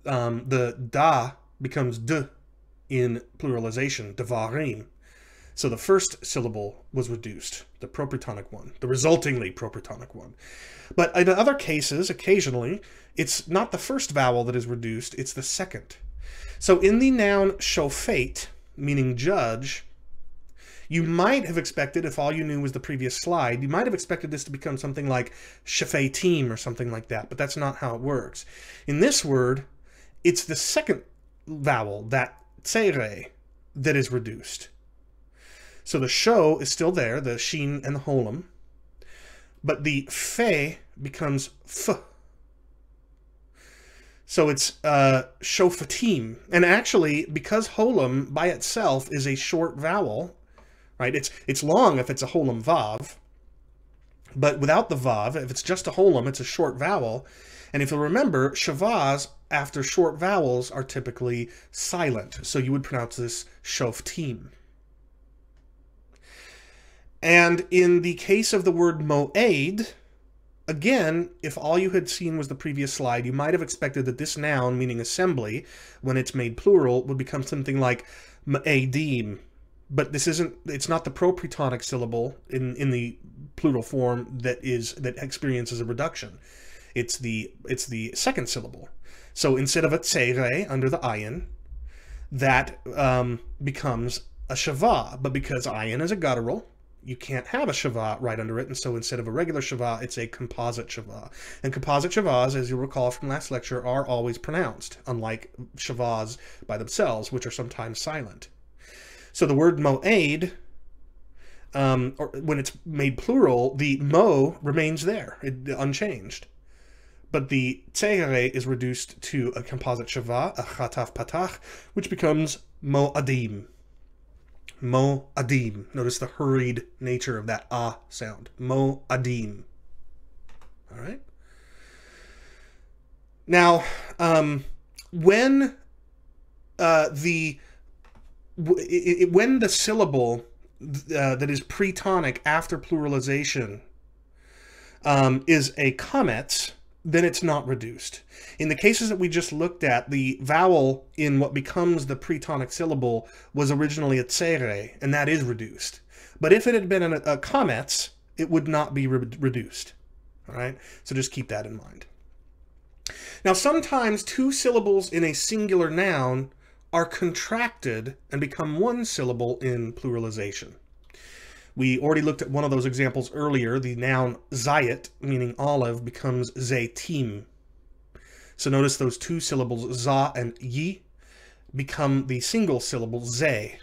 um, the da becomes d in pluralization, davarim. So the first syllable was reduced, the propretonic one, the resultingly propretonic one. But in other cases, occasionally, it's not the first vowel that is reduced, it's the second. So in the noun shofet, meaning judge, You might have expected, if all you knew was the previous slide, you might have expected this to become something like shafei team or something like that, but that's not how it works. In this word, it's the second vowel, that tsere, that is reduced. So the show is still there, the sheen and the holum, but the fe becomes f. So it's uh, shofatim. And actually, because holum by itself is a short vowel, right? It's it's long if it's a holum vav, but without the vav, if it's just a holum, it's a short vowel. And if you remember, shavaz after short vowels are typically silent. So you would pronounce this shoftim. And in the case of the word moed, Again, if all you had seen was the previous slide, you might have expected that this noun, meaning assembly, when it's made plural, would become something like ma'adim. But this isn't, it's not the propretonic syllable in, in the plural form that is, that experiences a reduction. It's the, it's the second syllable. So instead of a tsere under the ayin, that um, becomes a shava. But because ayin is a guttural, you can't have a shava right under it, and so instead of a regular shava, it's a composite shava. And composite shavas, as you'll recall from last lecture, are always pronounced, unlike shavas by themselves, which are sometimes silent. So the word moed, um, or when it's made plural, the mo remains there, it, unchanged. But the tsere is reduced to a composite shava, a chataf patach, which becomes mo'adim. Mo'adim. Notice the hurried nature of that ah sound. Mo'adim. All right. Now, um, when uh, the it, when the syllable uh, that is pretonic after pluralization um, is a comet, then it's not reduced. In the cases that we just looked at, the vowel in what becomes the pretonic syllable was originally a tsere, and that is reduced. But if it had been a, a qamets, it would not be re reduced. All right, so just keep that in mind. Now, sometimes two syllables in a singular noun are contracted and become one syllable in pluralization. We already looked at one of those examples earlier. The noun zayit, meaning olive, becomes zaytim. So notice those two syllables, za and yi, become the single syllable, zay.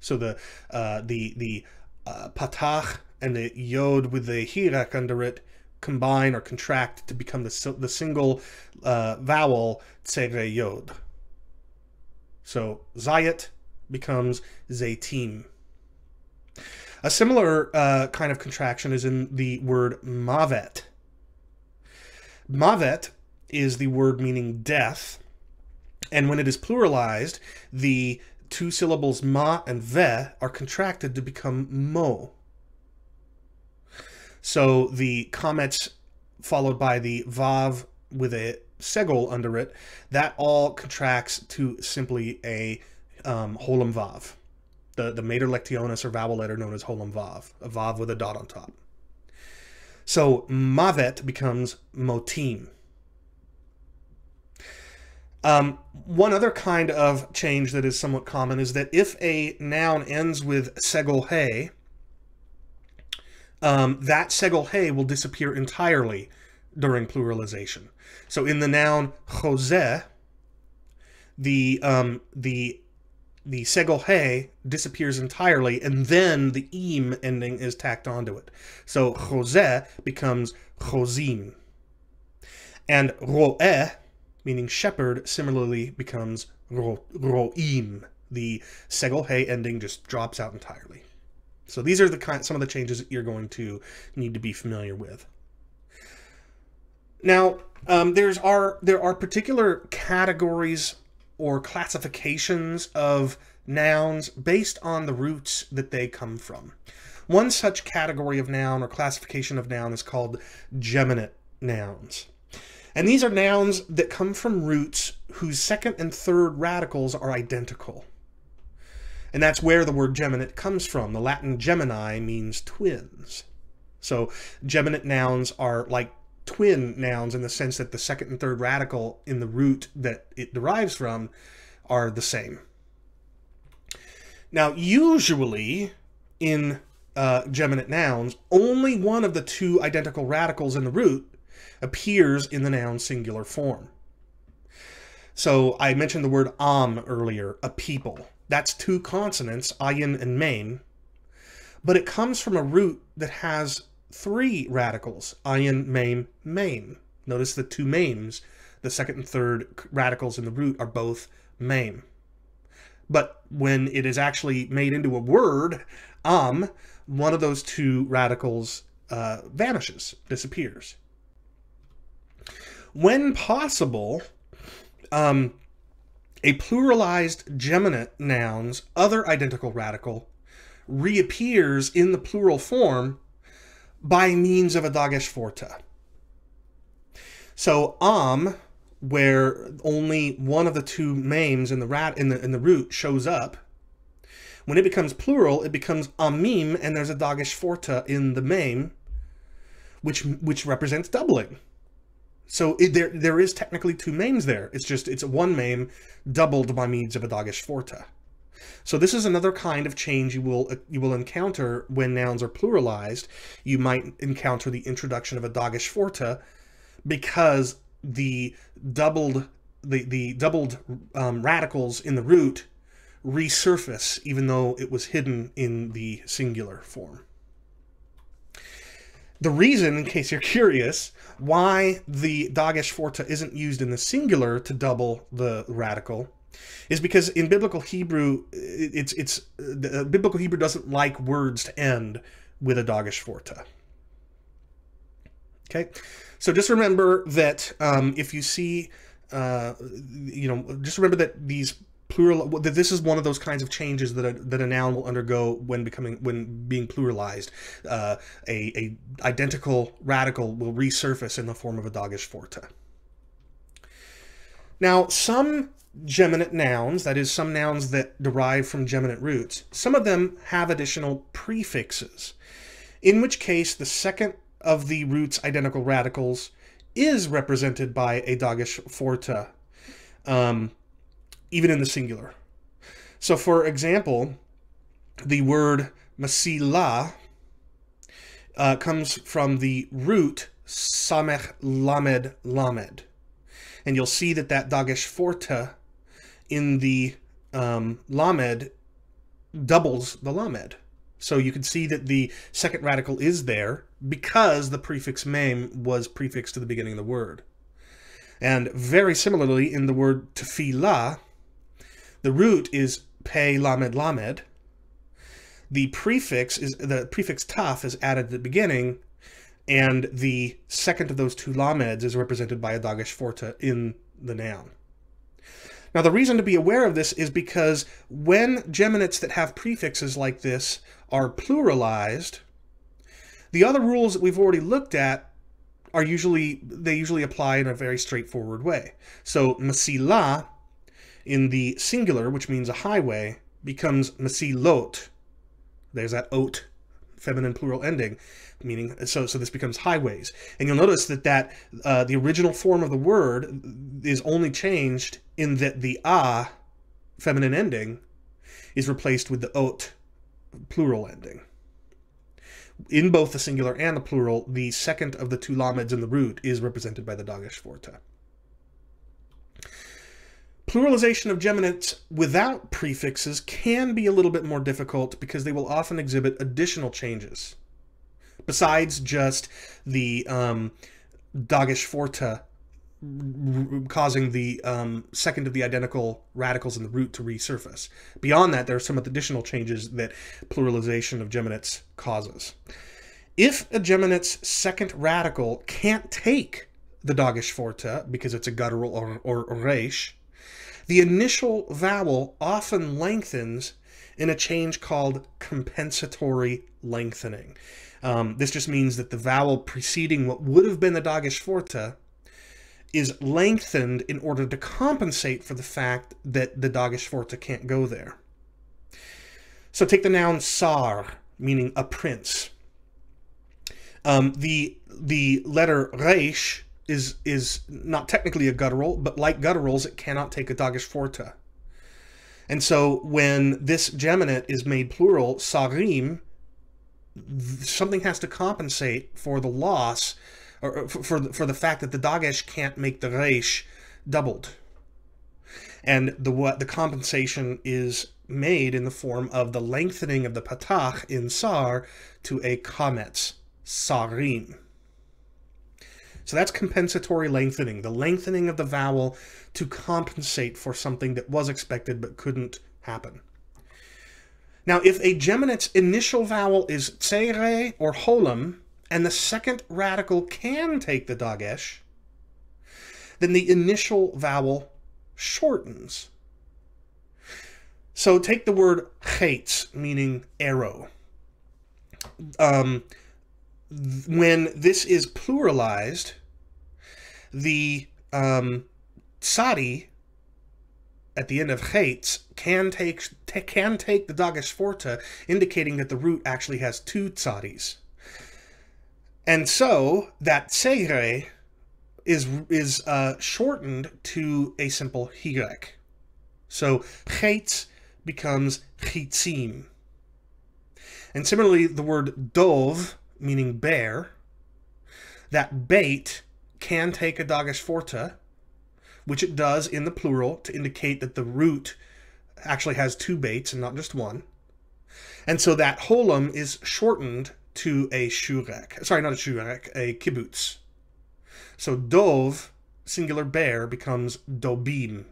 So the uh, the the uh, patach and the yod with the hirek under it combine or contract to become the, the single uh, vowel tsere yod. So zayit becomes zaytim. A similar uh, kind of contraction is in the word mavet. Mavet is the word meaning death, and when it is pluralized, the two syllables ma and ve are contracted to become mo. So the qamets followed by the vav with a segol under it, that all contracts to simply a um, holum vav the, the mater lectionis or vowel letter known as holum vav, a vav with a dot on top. So mavet becomes motim. Um, one other kind of change that is somewhat common is that if a noun ends with segol hey, um, that segol hey will disappear entirely during pluralization. So in the noun jose, the um, the the disappears entirely, and then the im ending is tacked onto it. So Jose becomes Josim. And roe, meaning shepherd, similarly becomes ro, ro'im. The segol he ending just drops out entirely. So these are the kind, some of the changes that you're going to need to be familiar with. Now, um, there's are there are particular categories or classifications of nouns based on the roots that they come from. One such category of noun or classification of noun is called geminate nouns. And these are nouns that come from roots whose second and third radicals are identical. And that's where the word geminate comes from. The Latin gemini means twins. So geminate nouns are like twin nouns in the sense that the second and third radical in the root that it derives from are the same. Now, usually in uh, geminate nouns, only one of the two identical radicals in the root appears in the noun singular form. So I mentioned the word am earlier, a people. That's two consonants, ayin and mem, but it comes from a root that has three radicals, ayin, mem, mem. Notice the two mems, the second and third radicals in the root are both mem. But when it is actually made into a word, am, one of those two radicals uh, vanishes, disappears. When possible, um, a pluralized geminate noun's other identical radical reappears in the plural form by means of a dagesh forte. So am, where only one of the two names in the rat in the in the root shows up, when it becomes plural, it becomes amim, and there's a dagesh forte in the mem, which which represents doubling. So it, there there is technically two memes there. It's just it's one meme doubled by means of a dagesh forte. So this is another kind of change you will you will encounter when nouns are pluralized. You might encounter the introduction of a dagesh forte because the doubled the the doubled um, radicals in the root resurface even though it was hidden in the singular form. The reason, in case you're curious, why the dagesh forte isn't used in the singular to double the radical is because in biblical Hebrew, it's it's uh, biblical Hebrew doesn't like words to end with a dagesh forte. Okay, so just remember that um, if you see, uh, you know, just remember that these plural that this is one of those kinds of changes that a, that a noun will undergo when becoming when being pluralized. Uh, a, a identical radical will resurface in the form of a dagesh forte. Now, some geminate nouns, that is, some nouns that derive from geminate roots, some of them have additional prefixes, in which case the second of the root's identical radicals is represented by a dagesh forte. Um, even in the singular. So, for example, the word masila uh, comes from the root samech lamed lamed. And you'll see that that dagesh forte in the um, lamed doubles the lamed. So you can see that the second radical is there because the prefix mem was prefixed to the beginning of the word. And very similarly, in the word tefillah, the root is pe lamed lamed. The prefix is the prefix taf is added at the beginning, and the second of those two lameds is represented by a dagesh forte in the noun. Now, the reason to be aware of this is because when geminates that have prefixes like this are pluralized, the other rules that we've already looked at are usually, they usually apply in a very straightforward way. So, masila in the singular, which means a highway, becomes masilot. There's that ot, feminine plural ending, meaning so so this becomes highways. And you'll notice that that uh, the original form of the word is only changed in that the a, feminine ending, is replaced with the ot, plural ending. In both the singular and the plural, the second of the two lameds in the root is represented by the dagesh forte. Pluralization of geminates without prefixes can be a little bit more difficult because they will often exhibit additional changes. Besides just the um, dagesh forte causing the um, second of the identical radicals in the root to resurface. Beyond that, there are some additional changes that pluralization of geminates causes. If a geminate's second radical can't take the dagesh forte because it's a guttural or, or, or resh, the initial vowel often lengthens in a change called compensatory lengthening. Um, this just means that the vowel preceding what would have been the dagesh forte is lengthened in order to compensate for the fact that the dagesh forte can't go there. So take the noun sar, meaning a prince. Um, the the letter resh is is not technically a guttural, but like gutturals, it cannot take a dagesh forte. And so when this geminate is made plural, sarim, something has to compensate for the loss, or for, for, the, fact that the dagesh can't make the reish doubled. And the what the compensation is made in the form of the lengthening of the patach in sar to a kametz, sarim. So that's compensatory lengthening, the lengthening of the vowel to compensate for something that was expected but couldn't happen. Now, if a geminate's initial vowel is tsere or holam, and the second radical can take the dagesh, then the initial vowel shortens. So take the word chaitz, meaning arrow. Um, when this is pluralized, the um, tsadi at the end of chaitz can take can take the dagesh forte, indicating that the root actually has two tsadis. And so that tsere is is uh, shortened to a simple hirek. So chaitz becomes chitzim. And similarly, the word dov, meaning bear, that bait can take a dagesh forte, which it does in the plural to indicate that the root actually has two baits and not just one. And so that holam is shortened to a shurek. Sorry, not a shurek, a kibbutz. So dov, singular bear, becomes dobim.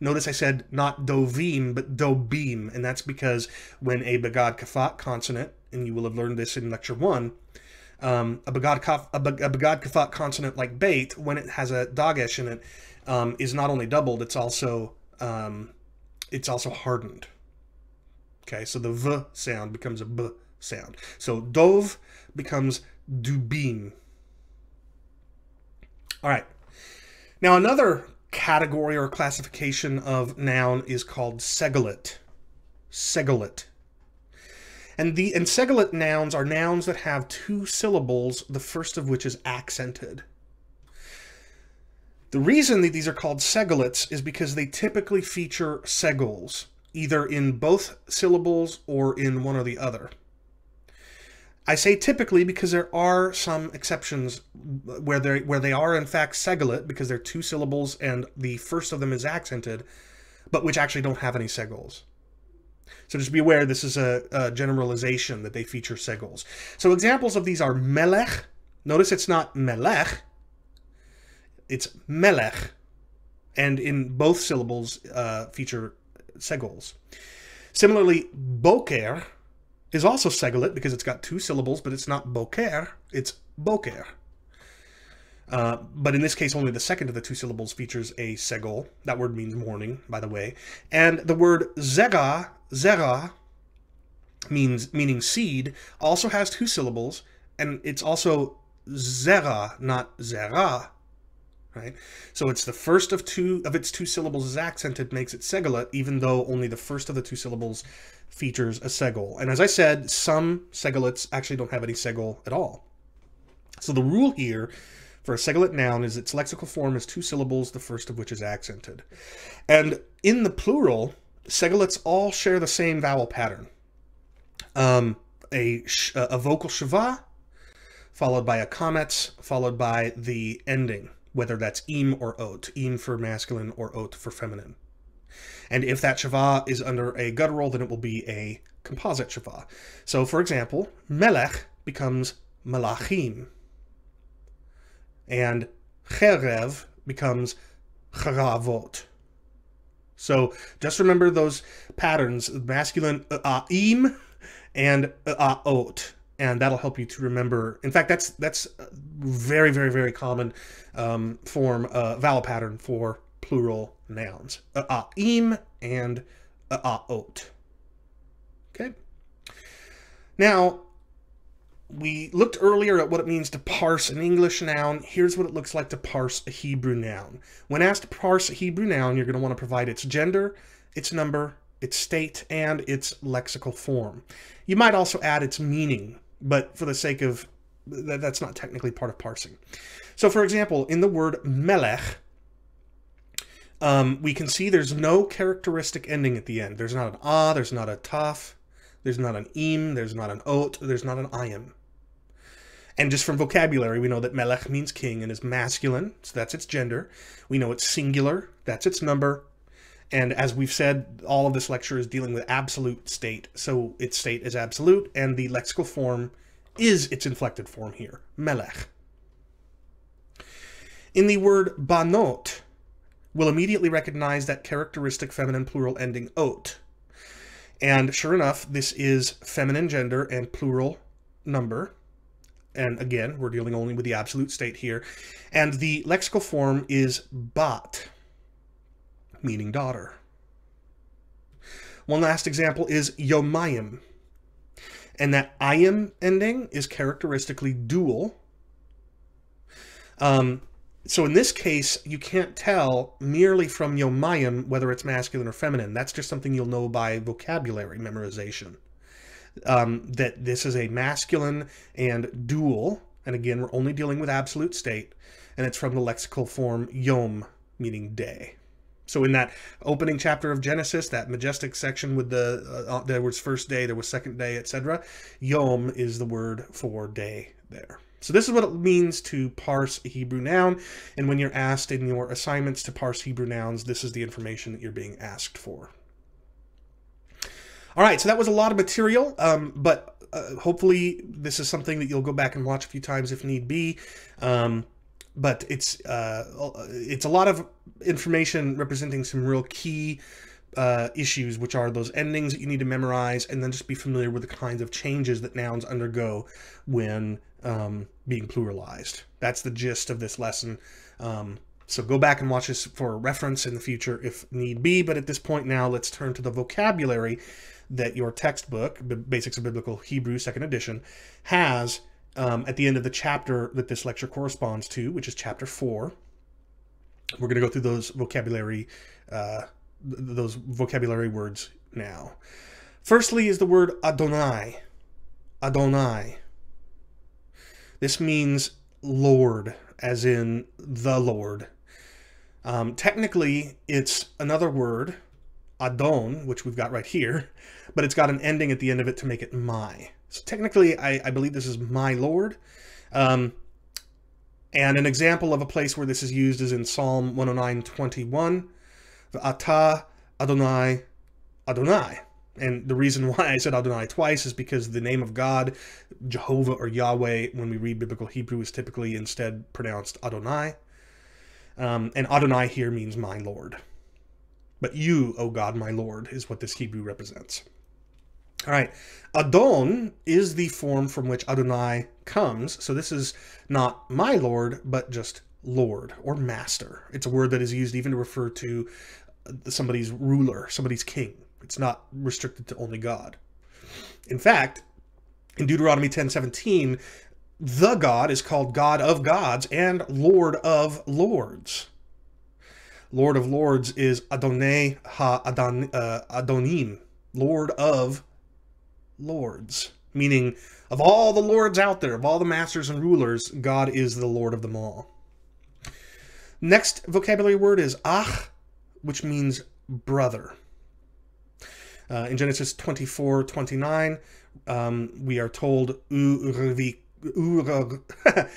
Notice I said not dovim, but dobim, and that's because when a begad kafat consonant, and you will have learned this in lecture one, um, a begad kafat consonant like bait, when it has a dagesh in it, um, is not only doubled, it's also um, it's also hardened. Okay, so the v sound becomes a b sound. So dov becomes dubim. All right. Now another category or classification of noun is called segolit. Segolit. And the and nouns are nouns that have two syllables, the first of which is accented. The reason that these are called segolits is because they typically feature segols, either in both syllables or in one or the other. I say typically because there are some exceptions where they where they are in fact segolit because they're two syllables and the first of them is accented, but which actually don't have any segols. So just be aware this is a, a generalization that they feature segols. So examples of these are melech. Notice it's not melech. It's melech, and in both syllables uh, feature segols. Similarly, boker is also segolit because it's got two syllables, but it's not boker, it's boker. Uh, but in this case, only the second of the two syllables features a segol. That word means morning, by the way. And the word zera, zera, means meaning seed, also has two syllables, and it's also zera, not zera. Right? So it's the first of two of its two syllables is accented, makes it segolit, even though only the first of the two syllables features a segol. And as I said, some segolits actually don't have any segol at all. So the rule here for a segolit noun is its lexical form is two syllables, the first of which is accented. And in the plural, segolits all share the same vowel pattern. Um, a, a vocal shava, followed by a kametz, followed by the ending, whether that's im or ot, im for masculine or ot for feminine. And if that shava is under a guttural, then it will be a composite shava. So, for example, melech becomes malachim. And cherev becomes charavot. So just remember those patterns, masculine uh, uh, im and uh, ot, and that'll help you to remember. In fact, that's that's very very very common um, form uh, vowel pattern for plural nouns. im and ot. Okay. Now, we looked earlier at what it means to parse an English noun. Here's what it looks like to parse a Hebrew noun. When asked to parse a Hebrew noun, you're going to want to provide its gender, its number, its state, and its lexical form. You might also add its meaning, but for the sake of that, that's not technically part of parsing. So, for example, in the word melech, um, we can see there's no characteristic ending at the end. There's not an ah, there's not a taf, there's not an im, there's not an ot, there's not an ayim. And just from vocabulary, we know that melech means king and is masculine, so that's its gender. We know it's singular, that's its number. And as we've said, all of this lecture is dealing with absolute state, so its state is absolute, and the lexical form is its inflected form here, melech. In the word banot, we'll immediately recognize that characteristic feminine plural ending ot. And sure enough, this is feminine gender and plural number. And again, we're dealing only with the absolute state here. And the lexical form is bat, meaning daughter. One last example is yomayim. And that ayim ending is characteristically dual. Um, so in this case, you can't tell merely from yomayim whether it's masculine or feminine. That's just something you'll know by vocabulary memorization um, that this is a masculine and dual, and again, we're only dealing with absolute state, and it's from the lexical form yom, meaning day. So in that opening chapter of Genesis, that majestic section with the uh, uh there was first day, there was second day, etc. Yom is the word for day there. So this is what it means to parse a Hebrew noun, and when you're asked in your assignments to parse Hebrew nouns, this is the information that you're being asked for. All right, so that was a lot of material, um, but uh, hopefully this is something that you'll go back and watch a few times if need be. Um, but it's uh, it's a lot of information representing some real key uh, issues, which are those endings that you need to memorize, and then just be familiar with the kinds of changes that nouns undergo when um, being pluralized. That's the gist of this lesson. Um, so go back and watch this for reference in the future if need be. But at this point now, let's turn to the vocabulary that your textbook, Basics of Biblical Hebrew, second edition, has um, at the end of the chapter that this lecture corresponds to, which is chapter four. We're going to go through those vocabulary, uh, those vocabulary words now. Firstly is the word Adonai. Adonai. This means Lord, as in the Lord. Um, technically, it's another word Adon, which we've got right here, but it's got an ending at the end of it to make it my. So technically, I, I believe this is my Lord. Um, and an example of a place where this is used is in Psalm 109, 21. Ata Adonai Adonai. And the reason (laughs) why I said Adonai twice is because the name of God, Jehovah or Yahweh, when we read biblical Hebrew, is typically instead pronounced Adonai. Um, and Adonai here means my Lord. But you, O God, my Lord, is what this Hebrew represents. All right, Adon is the form from which Adonai comes. So this is not my Lord, but just Lord or Master. It's a word that is used even to refer to somebody's ruler, somebody's king. It's not restricted to only God. In fact, in Deuteronomy 10:17, the God is called God of gods and Lord of lords. Lord of Lords is Adonai Ha Adon, uh, Adonim, Lord of Lords, meaning of all the lords out there, of all the masters and rulers, God is the Lord of them all. Next vocabulary word is Ach, which means brother. Uh, in Genesis 24 29, um, we are told U U U uh, (laughs)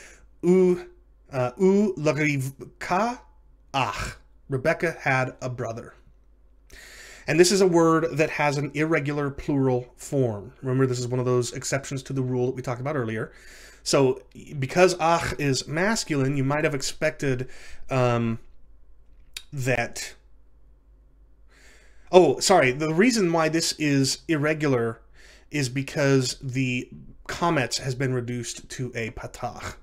Ach Rebecca had a brother. And this is a word that has an irregular plural form. Remember, this is one of those exceptions to the rule that we talked about earlier. So, because ach is masculine, you might have expected um, that. Oh, sorry. The reason why this is irregular is because the qamets has been reduced to a patach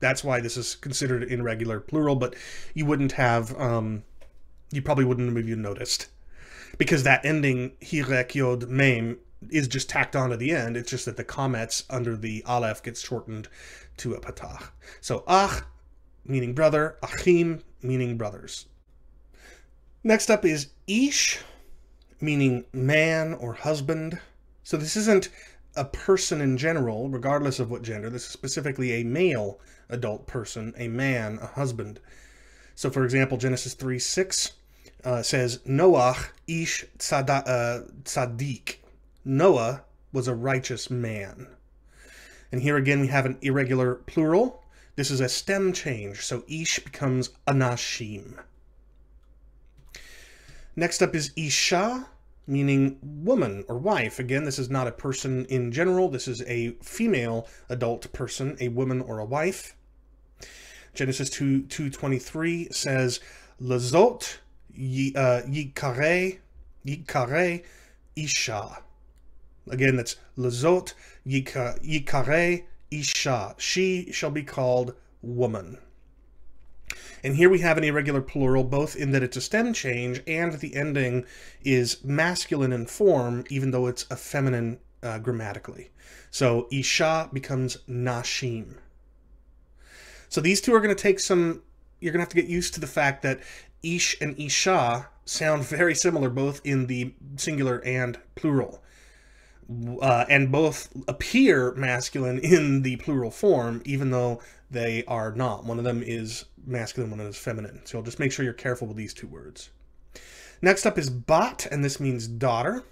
that's why this is considered irregular plural, but you wouldn't have, um, you probably wouldn't have even noticed. Because that ending, hirek yod mem, is just tacked on to the end. It's just that the qamets under the aleph gets shortened to a patach. So ach, meaning brother, achim, meaning brothers. Next up is ish, meaning man or husband. So this isn't a person in general, regardless of what gender. This is specifically a male adult person, a man, a husband. So, for example, Genesis 3 6 uh, says, Noach ish tzada, uh, tzaddik. Noah was a righteous man. And here again we have an irregular plural. This is a stem change, so ish becomes anashim. Next up is isha, meaning woman or wife. Again, this is not a person in general. This is a female adult person, a woman or a wife. Genesis 2 2:23 says, "Lazot uh, yikare yikare isha." Again, that's lazot yikare isha. She shall be called woman. And here we have an irregular plural, both in that it's a stem change and the ending is masculine in form, even though it's a feminine uh, grammatically. So Isha becomes Nashim. So these two are going to take some, you're going to have to get used to the fact that Ish and Isha sound very similar both in the singular and plural. Uh, and both appear masculine in the plural form, even though they are not. One of them is masculine, one of them is feminine. So just make sure you're careful with these two words. Next up is bat, and this means daughter.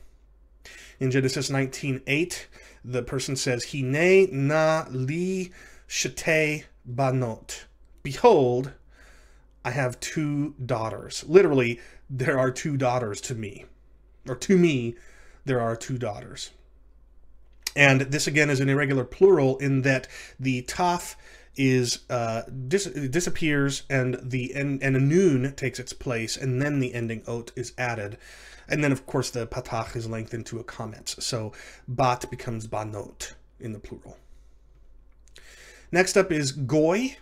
In Genesis 19.8, the person says, Hine na li shete banot. Behold, I have two daughters. Literally, there are two daughters to me. Or to me, there are two daughters. And this again is an irregular plural in that the taf is uh, dis disappears and the and, and a nun takes its place and then the ending ot is added. And then of course the patach is lengthened to a qamets. So bat becomes banot in the plural. Next up is goy.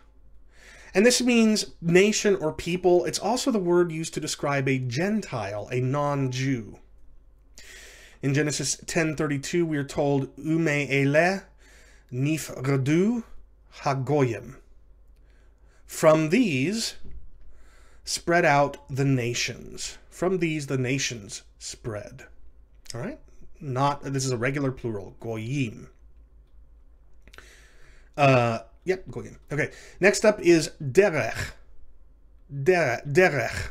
And this means nation or people. It's also the word used to describe a gentile a non-jew. In genesis 10:32 we are told ume ele nif redu Hagoyim. From these spread out the nations. From these the nations spread. All right? Not, this is a regular plural, goyim. Uh, yep, goyim. Okay, next up is derech. Derech. derech.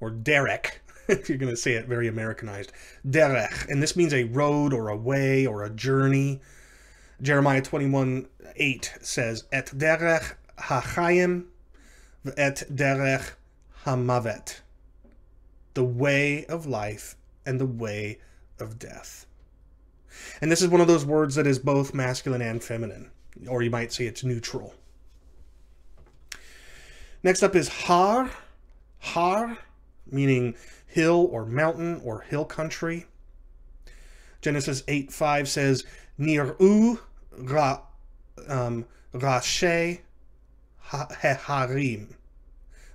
Or derek, (laughs) if you're going to say it very Americanized. Derech. And this means a road or a way or a journey. Jeremiah 21 8 says, Et derech hachayim et derech hamavet. The way of life and the way of death. And this is one of those words that is both masculine and feminine, or you might say it's neutral. Next up is har, har, meaning hill or mountain or hill country. Genesis 8 5 says, Nir'u ra, um, Rashe Heharim.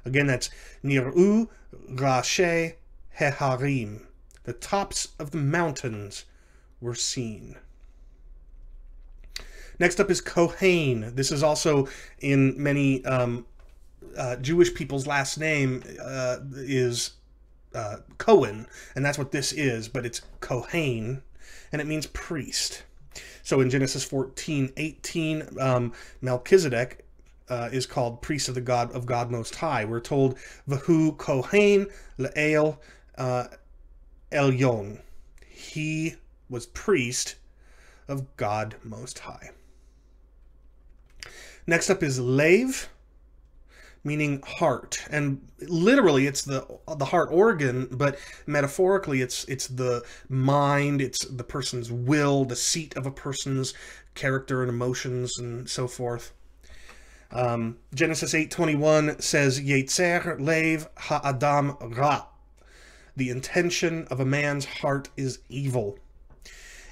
Again, that's Nir'u Rashe Heharim. The tops of the mountains were seen. Next up is Kohain. This is also in many um, uh, Jewish people's last name uh, is uh, Cohen, and that's what this is, but it's Kohain, and it means priest. So in Genesis 14, 18, um, Melchizedek uh, is called priest of the God of God Most High. We're told Vahu Kohen Le'el uh, Elyon. He was priest of God Most High. Next up is Lev meaning heart. And literally it's the the heart organ but metaphorically it's it's the mind it's the person's will the seat of a person's character and emotions and so forth. Um, genesis 8.21 says yetzer lev ha'adam ra. The intention of a man's heart is evil.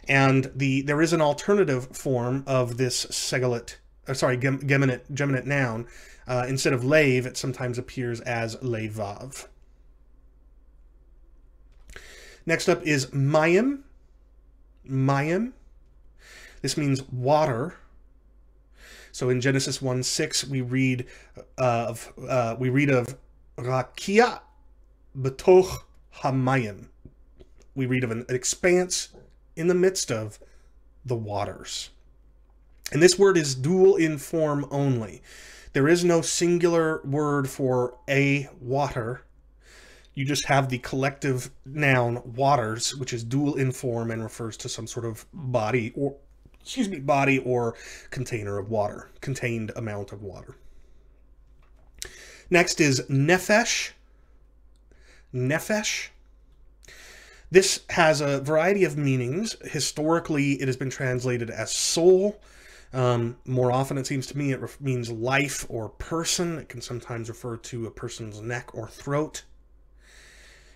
And the there is an alternative form of this segolit uh, sorry geminate geminate noun uh, instead of lave, it sometimes appears as levav. Next up is mayim. Mayim. This means water. So in Genesis 1 6, we read of uh, we read of rakia betoch hamayim. We read of an expanse in the midst of the waters. And this word is dual in form only. There is no singular word for a water. You just have the collective noun waters, which is dual in form and refers to some sort of body or excuse me, body or container of water, contained amount of water. Next is nephesh. Nephesh. This has a variety of meanings. Historically, it has been translated as soul. Um, more often, it seems to me, it means life or person. It can sometimes refer to a person's neck or throat.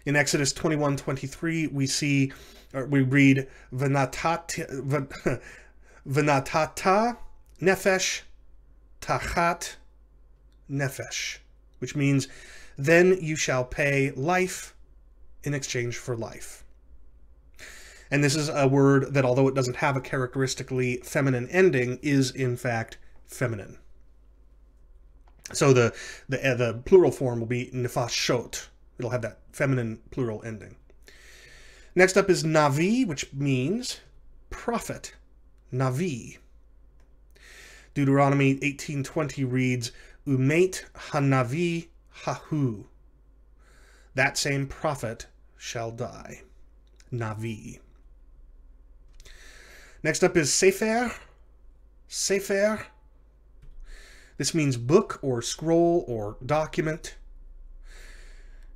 In Exodus 21 23, we see, or we read, (laughs) Venatata nefesh tachat nefesh, which means, then you shall pay life in exchange for life. And this is a word that, although it doesn't have a characteristically feminine ending, is in fact feminine. So the the, uh, the plural form will be nefashot. It'll have that feminine plural ending. Next up is navi, which means prophet. Navi. Deuteronomy 18:20 reads, "Umate hanavi hahu." That same prophet shall die. Navi. Next up is Sefer. Sefer. This means book or scroll or document.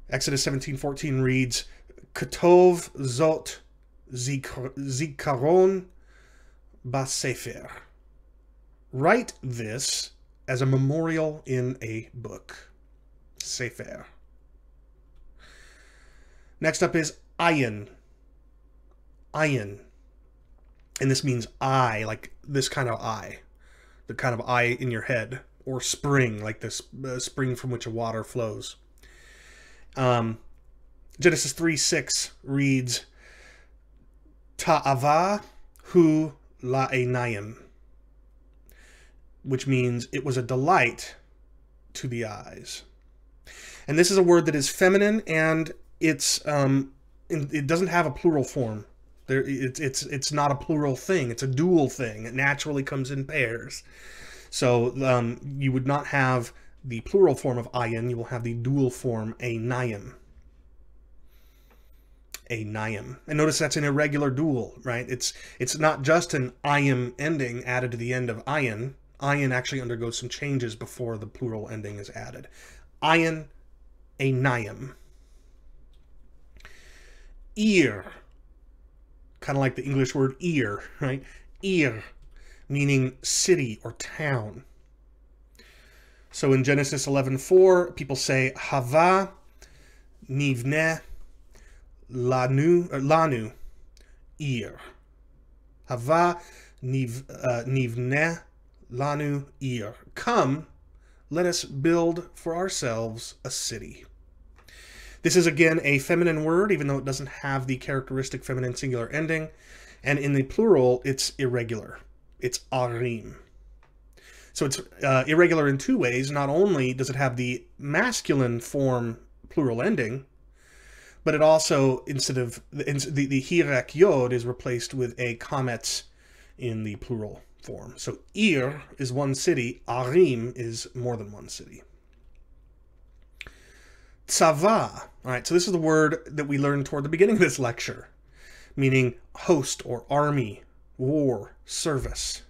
Exodus 17:14 reads, "Ketov zot zikaron basefer." Write this as a memorial in a book. Sefer. Next up is ayin. Ayin and this means eye, like this kind of eye, the kind of eye in your head, or spring, like this uh, spring from which a water flows. Um, Genesis 3 6 reads, Ta'ava hu la'enayim, which means it was a delight to the eyes. And this is a word that is feminine and it's um, it doesn't have a plural form. There, it's it's it's not a plural thing. It's a dual thing. It naturally comes in pairs. So um, you would not have the plural form of ayin. You will have the dual form a nayim. A nayim. And notice that's an irregular dual, right? It's it's not just an ayim ending added to the end of ayin. Ayin actually undergoes some changes before the plural ending is added. Ayin, a nayim. Ear kind of like the English word ear, right? Ir, meaning city or town. So in Genesis 11:4, people say Hava nivne lanu or lanu ir. Hava niv, uh, nivne lanu ir. Come, let us build for ourselves a city. This is again a feminine word, even though it doesn't have the characteristic feminine singular ending. And in the plural, it's irregular. It's arim. So it's uh, irregular in two ways. Not only does it have the masculine form plural ending, but it also, instead of the, the, the hirek yod, is replaced with a kametz in the plural form. So ir is one city, arim is more than one city. Tsava. All right, so this is the word that we learned toward the beginning of this lecture, meaning host or army, war, service.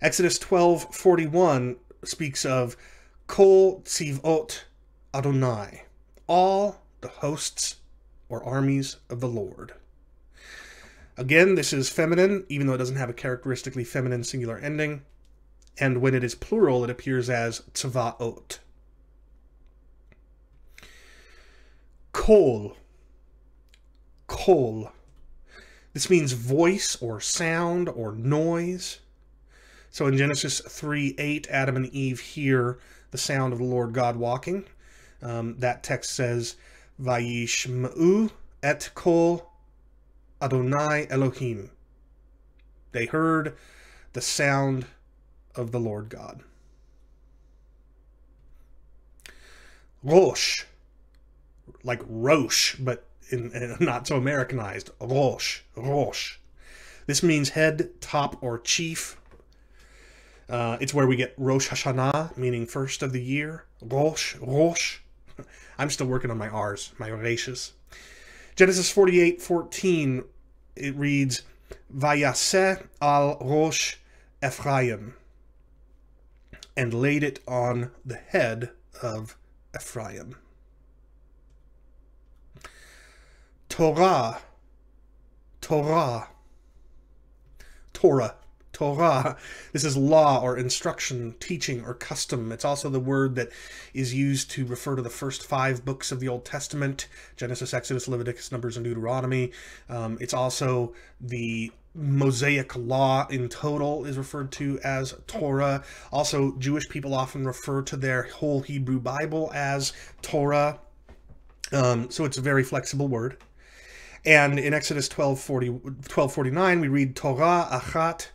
Exodus 12:41 speaks of Kol Tzivot Adonai, all the hosts or armies of the Lord. Again, this is feminine, even though it doesn't have a characteristically feminine singular ending. And when it is plural, it appears as tzavaot. Kol. Kol. This means voice or sound or noise. So in Genesis 3 8, Adam and Eve hear the sound of the Lord God walking. Um, that text says, Vayishma'u et kol Adonai Elohim. They heard the sound of the Lord God. Rosh like Roche, but in, in (laughs) not so Americanized. Roche, Roche. This means head, top, or chief. Uh, it's where we get Rosh Hashanah, meaning first of the year. Rosh, Rosh. (laughs) I'm still working on my R's, my Rashas. Genesis 48 14, it reads, Vayaseh al Rosh Ephraim, and laid it on the head of Ephraim. Torah, Torah, Torah, Torah. This is law or instruction, teaching, or custom. It's also the word that is used to refer to the first five books of the Old Testament Genesis, Exodus, Leviticus, Numbers, and Deuteronomy. Um, it's also the Mosaic law in total is referred to as Torah. Also, Jewish people often refer to their whole Hebrew Bible as Torah. Um, so it's a very flexible word. And in Exodus 12, 40, 12 49, we read Torah achat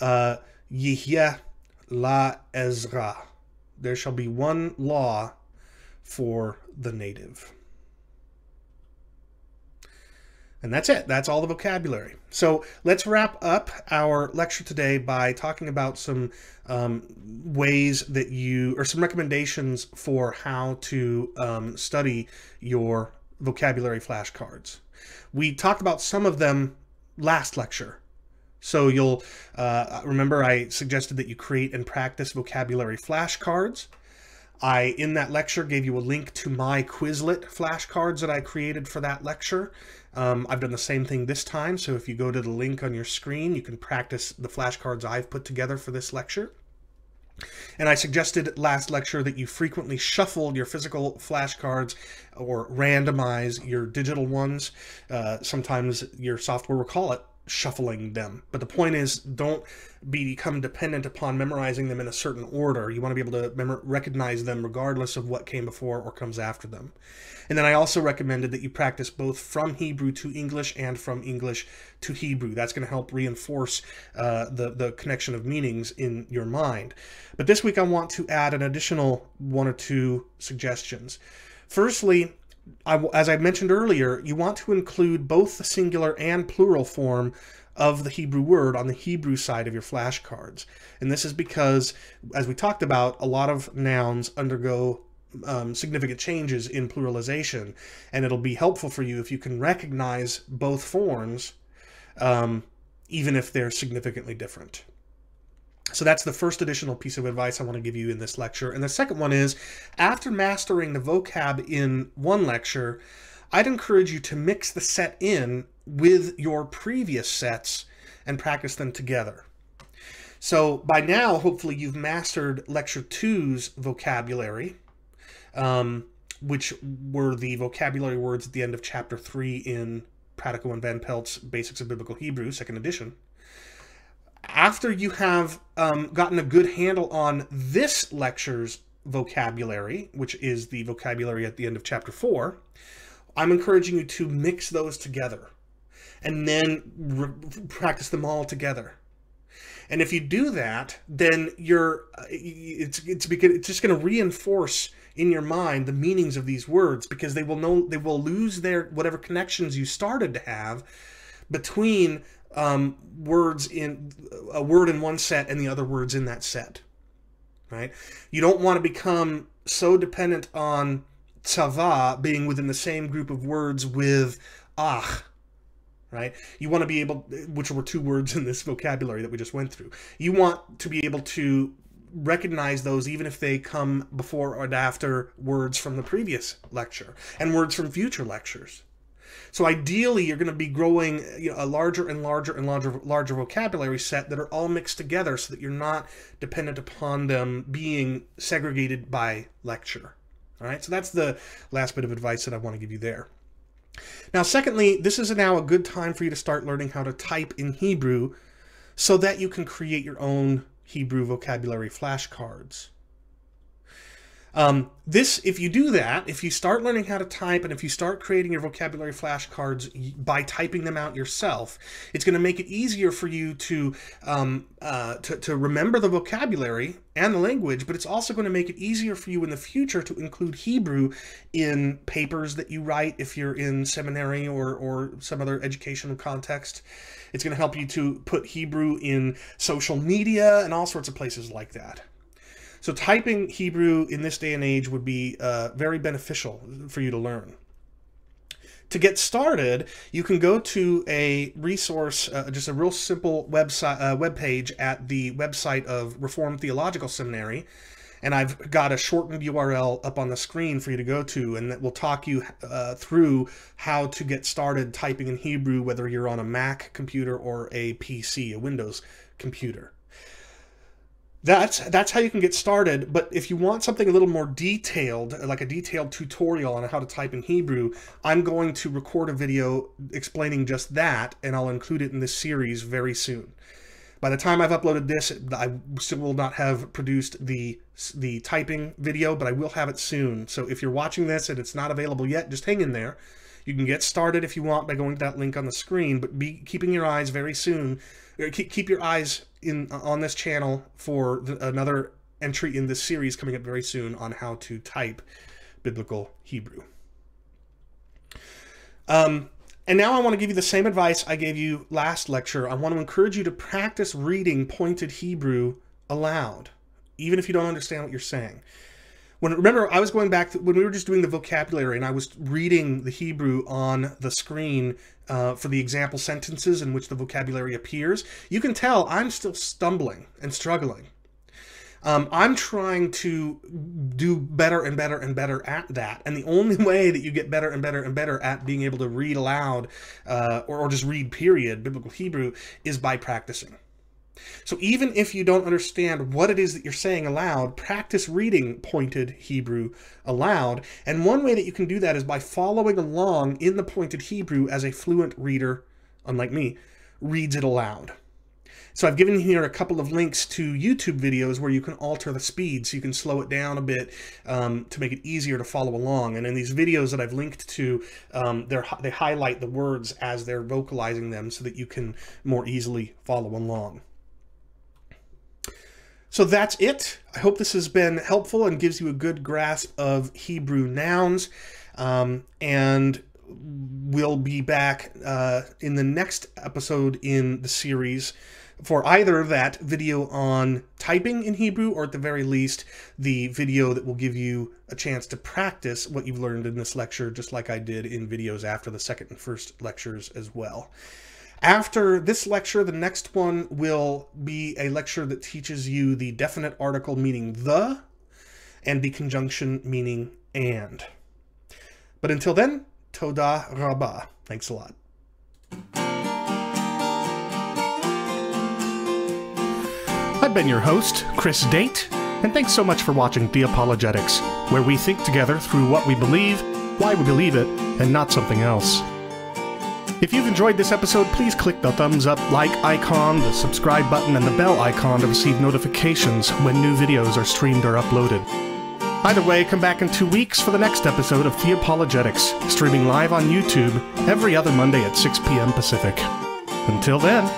uh, Yihye la Ezra. There shall be one law for the native. And that's it. That's all the vocabulary. So let's wrap up our lecture today by talking about some um, ways that you, or some recommendations for how to um, study your vocabulary flashcards. We talked about some of them last lecture. So you'll uh, remember I suggested that you create and practice vocabulary flashcards. I, in that lecture, gave you a link to my Quizlet flashcards that I created for that lecture. Um, I've done the same thing this time, so if you go to the link on your screen, you can practice the flashcards I've put together for this lecture. And I suggested last lecture that you frequently shuffle your physical flashcards or randomize your digital ones. Uh, sometimes your software will call it shuffling them. But the point is, don't become dependent upon memorizing them in a certain order. You want to be able to recognize them regardless of what came before or comes after them. And then I also recommended that you practice both from Hebrew to English and from English to Hebrew. That's going to help reinforce uh, the, the connection of meanings in your mind. But this week I want to add an additional one or two suggestions. Firstly, I, as I mentioned earlier, you want to include both the singular and plural form of the Hebrew word on the Hebrew side of your flashcards. And this is because, as we talked about, a lot of nouns undergo um, significant changes in pluralization, and it'll be helpful for you if you can recognize both forms, um, even if they're significantly different. So that's the first additional piece of advice I want to give you in this lecture. And the second one is, after mastering the vocab in one lecture, I'd encourage you to mix the set in with your previous sets and practice them together. So by now, hopefully you've mastered Lecture 2's vocabulary, um, which were the vocabulary words at the end of Chapter 3 in Pratico and Van Pelt's Basics of Biblical Hebrew, second edition after you have um, gotten a good handle on this lecture's vocabulary, which is the vocabulary at the end of chapter four, I'm encouraging you to mix those together and then practice them all together. And if you do that, then you're it's it's because it's just going to reinforce in your mind the meanings of these words because they will know they will lose their whatever connections you started to have between um, words in a word in one set and the other words in that set. Right? You don't want to become so dependent on tsava being within the same group of words with ach. Right? You want to be able, which were two words in this vocabulary that we just went through. You want to be able to recognize those even if they come before or after words from the previous lecture and words from future lectures. So ideally, you're going to be growing you know, a larger and larger and larger larger vocabulary set that are all mixed together, so that you're not dependent upon them being segregated by lecture. All right, so that's the last bit of advice that I want to give you there. Now, secondly, this is now a good time for you to start learning how to type in Hebrew so that you can create your own Hebrew vocabulary flashcards. Um, this, if you do that, if you start learning how to type and if you start creating your vocabulary flashcards by typing them out yourself, it's going to make it easier for you to, um, uh, to, to remember the vocabulary and the language, but it's also going to make it easier for you in the future to include Hebrew in papers that you write if you're in seminary or, or some other educational context. It's going to help you to put Hebrew in social media and all sorts of places like that. So typing Hebrew in this day and age would be uh, very beneficial for you to learn. To get started, you can go to a resource, uh, just a real simple website uh, web page at the website of Reformed Theological Seminary, and I've got a shortened URL up on the screen for you to go to, and that will talk you uh, through how to get started typing in Hebrew, whether you're on a Mac computer or a PC, a Windows computer. That's that's how you can get started but if you want something a little more detailed like a detailed tutorial on how to type in hebrew i'm going to record a video explaining just that and i'll include it in this series very soon by the time i've uploaded this i still will not have produced the the typing video but i will have it soon so if you're watching this and it's not available yet just hang in there you can get started if you want by going to that link on the screen but be keeping your eyes very soon keep, keep your eyes in on this channel for the, another entry in this series coming up very soon on how to type biblical Hebrew. Um, and now I want to give you the same advice I gave you last lecture. I want to encourage you to practice reading pointed Hebrew aloud, even if you don't understand what you're saying. When remember, I was going back to, when we were just doing the vocabulary, and I was reading the Hebrew on the screen uh, for the example sentences in which the vocabulary appears. You can tell I'm still stumbling and struggling. Um, I'm trying to do better and better and better at that. And the only way that you get better and better and better at being able to read aloud uh, or, or just read, period, biblical Hebrew, is by practicing. So even if you don't understand what it is that you're saying aloud, practice reading pointed Hebrew aloud. And one way that you can do that is by following along in the pointed Hebrew as a fluent reader, unlike me, reads it aloud. So I've given here a couple of links to YouTube videos where you can alter the speed so you can slow it down a bit um, to make it easier to follow along. And in these videos that I've linked to, um, they highlight the words as they're vocalizing them so that you can more easily follow along. So that's it. I hope this has been helpful and gives you a good grasp of Hebrew nouns. Um, and we'll be back uh, in the next episode in the series for either that video on typing in Hebrew or at the very least the video that will give you a chance to practice what you've learned in this lecture just like I did in videos after the second and first lectures as well. After this lecture, the next one will be a lecture that teaches you the definite article meaning the and the conjunction meaning and. But until then, Toda Rabbah. Thanks a lot. I've been your host, Chris Date, and thanks so much for watching Theopologetics, where we think together through what we believe, why we believe it, and not something else. If you've enjoyed this episode, please click the thumbs up, like icon, the subscribe button, and the bell icon to receive notifications when new videos are streamed or uploaded. Either way, come back in two weeks for the next episode of Theopologetics, streaming live on YouTube every other Monday at 6 p.m. Pacific. Until then,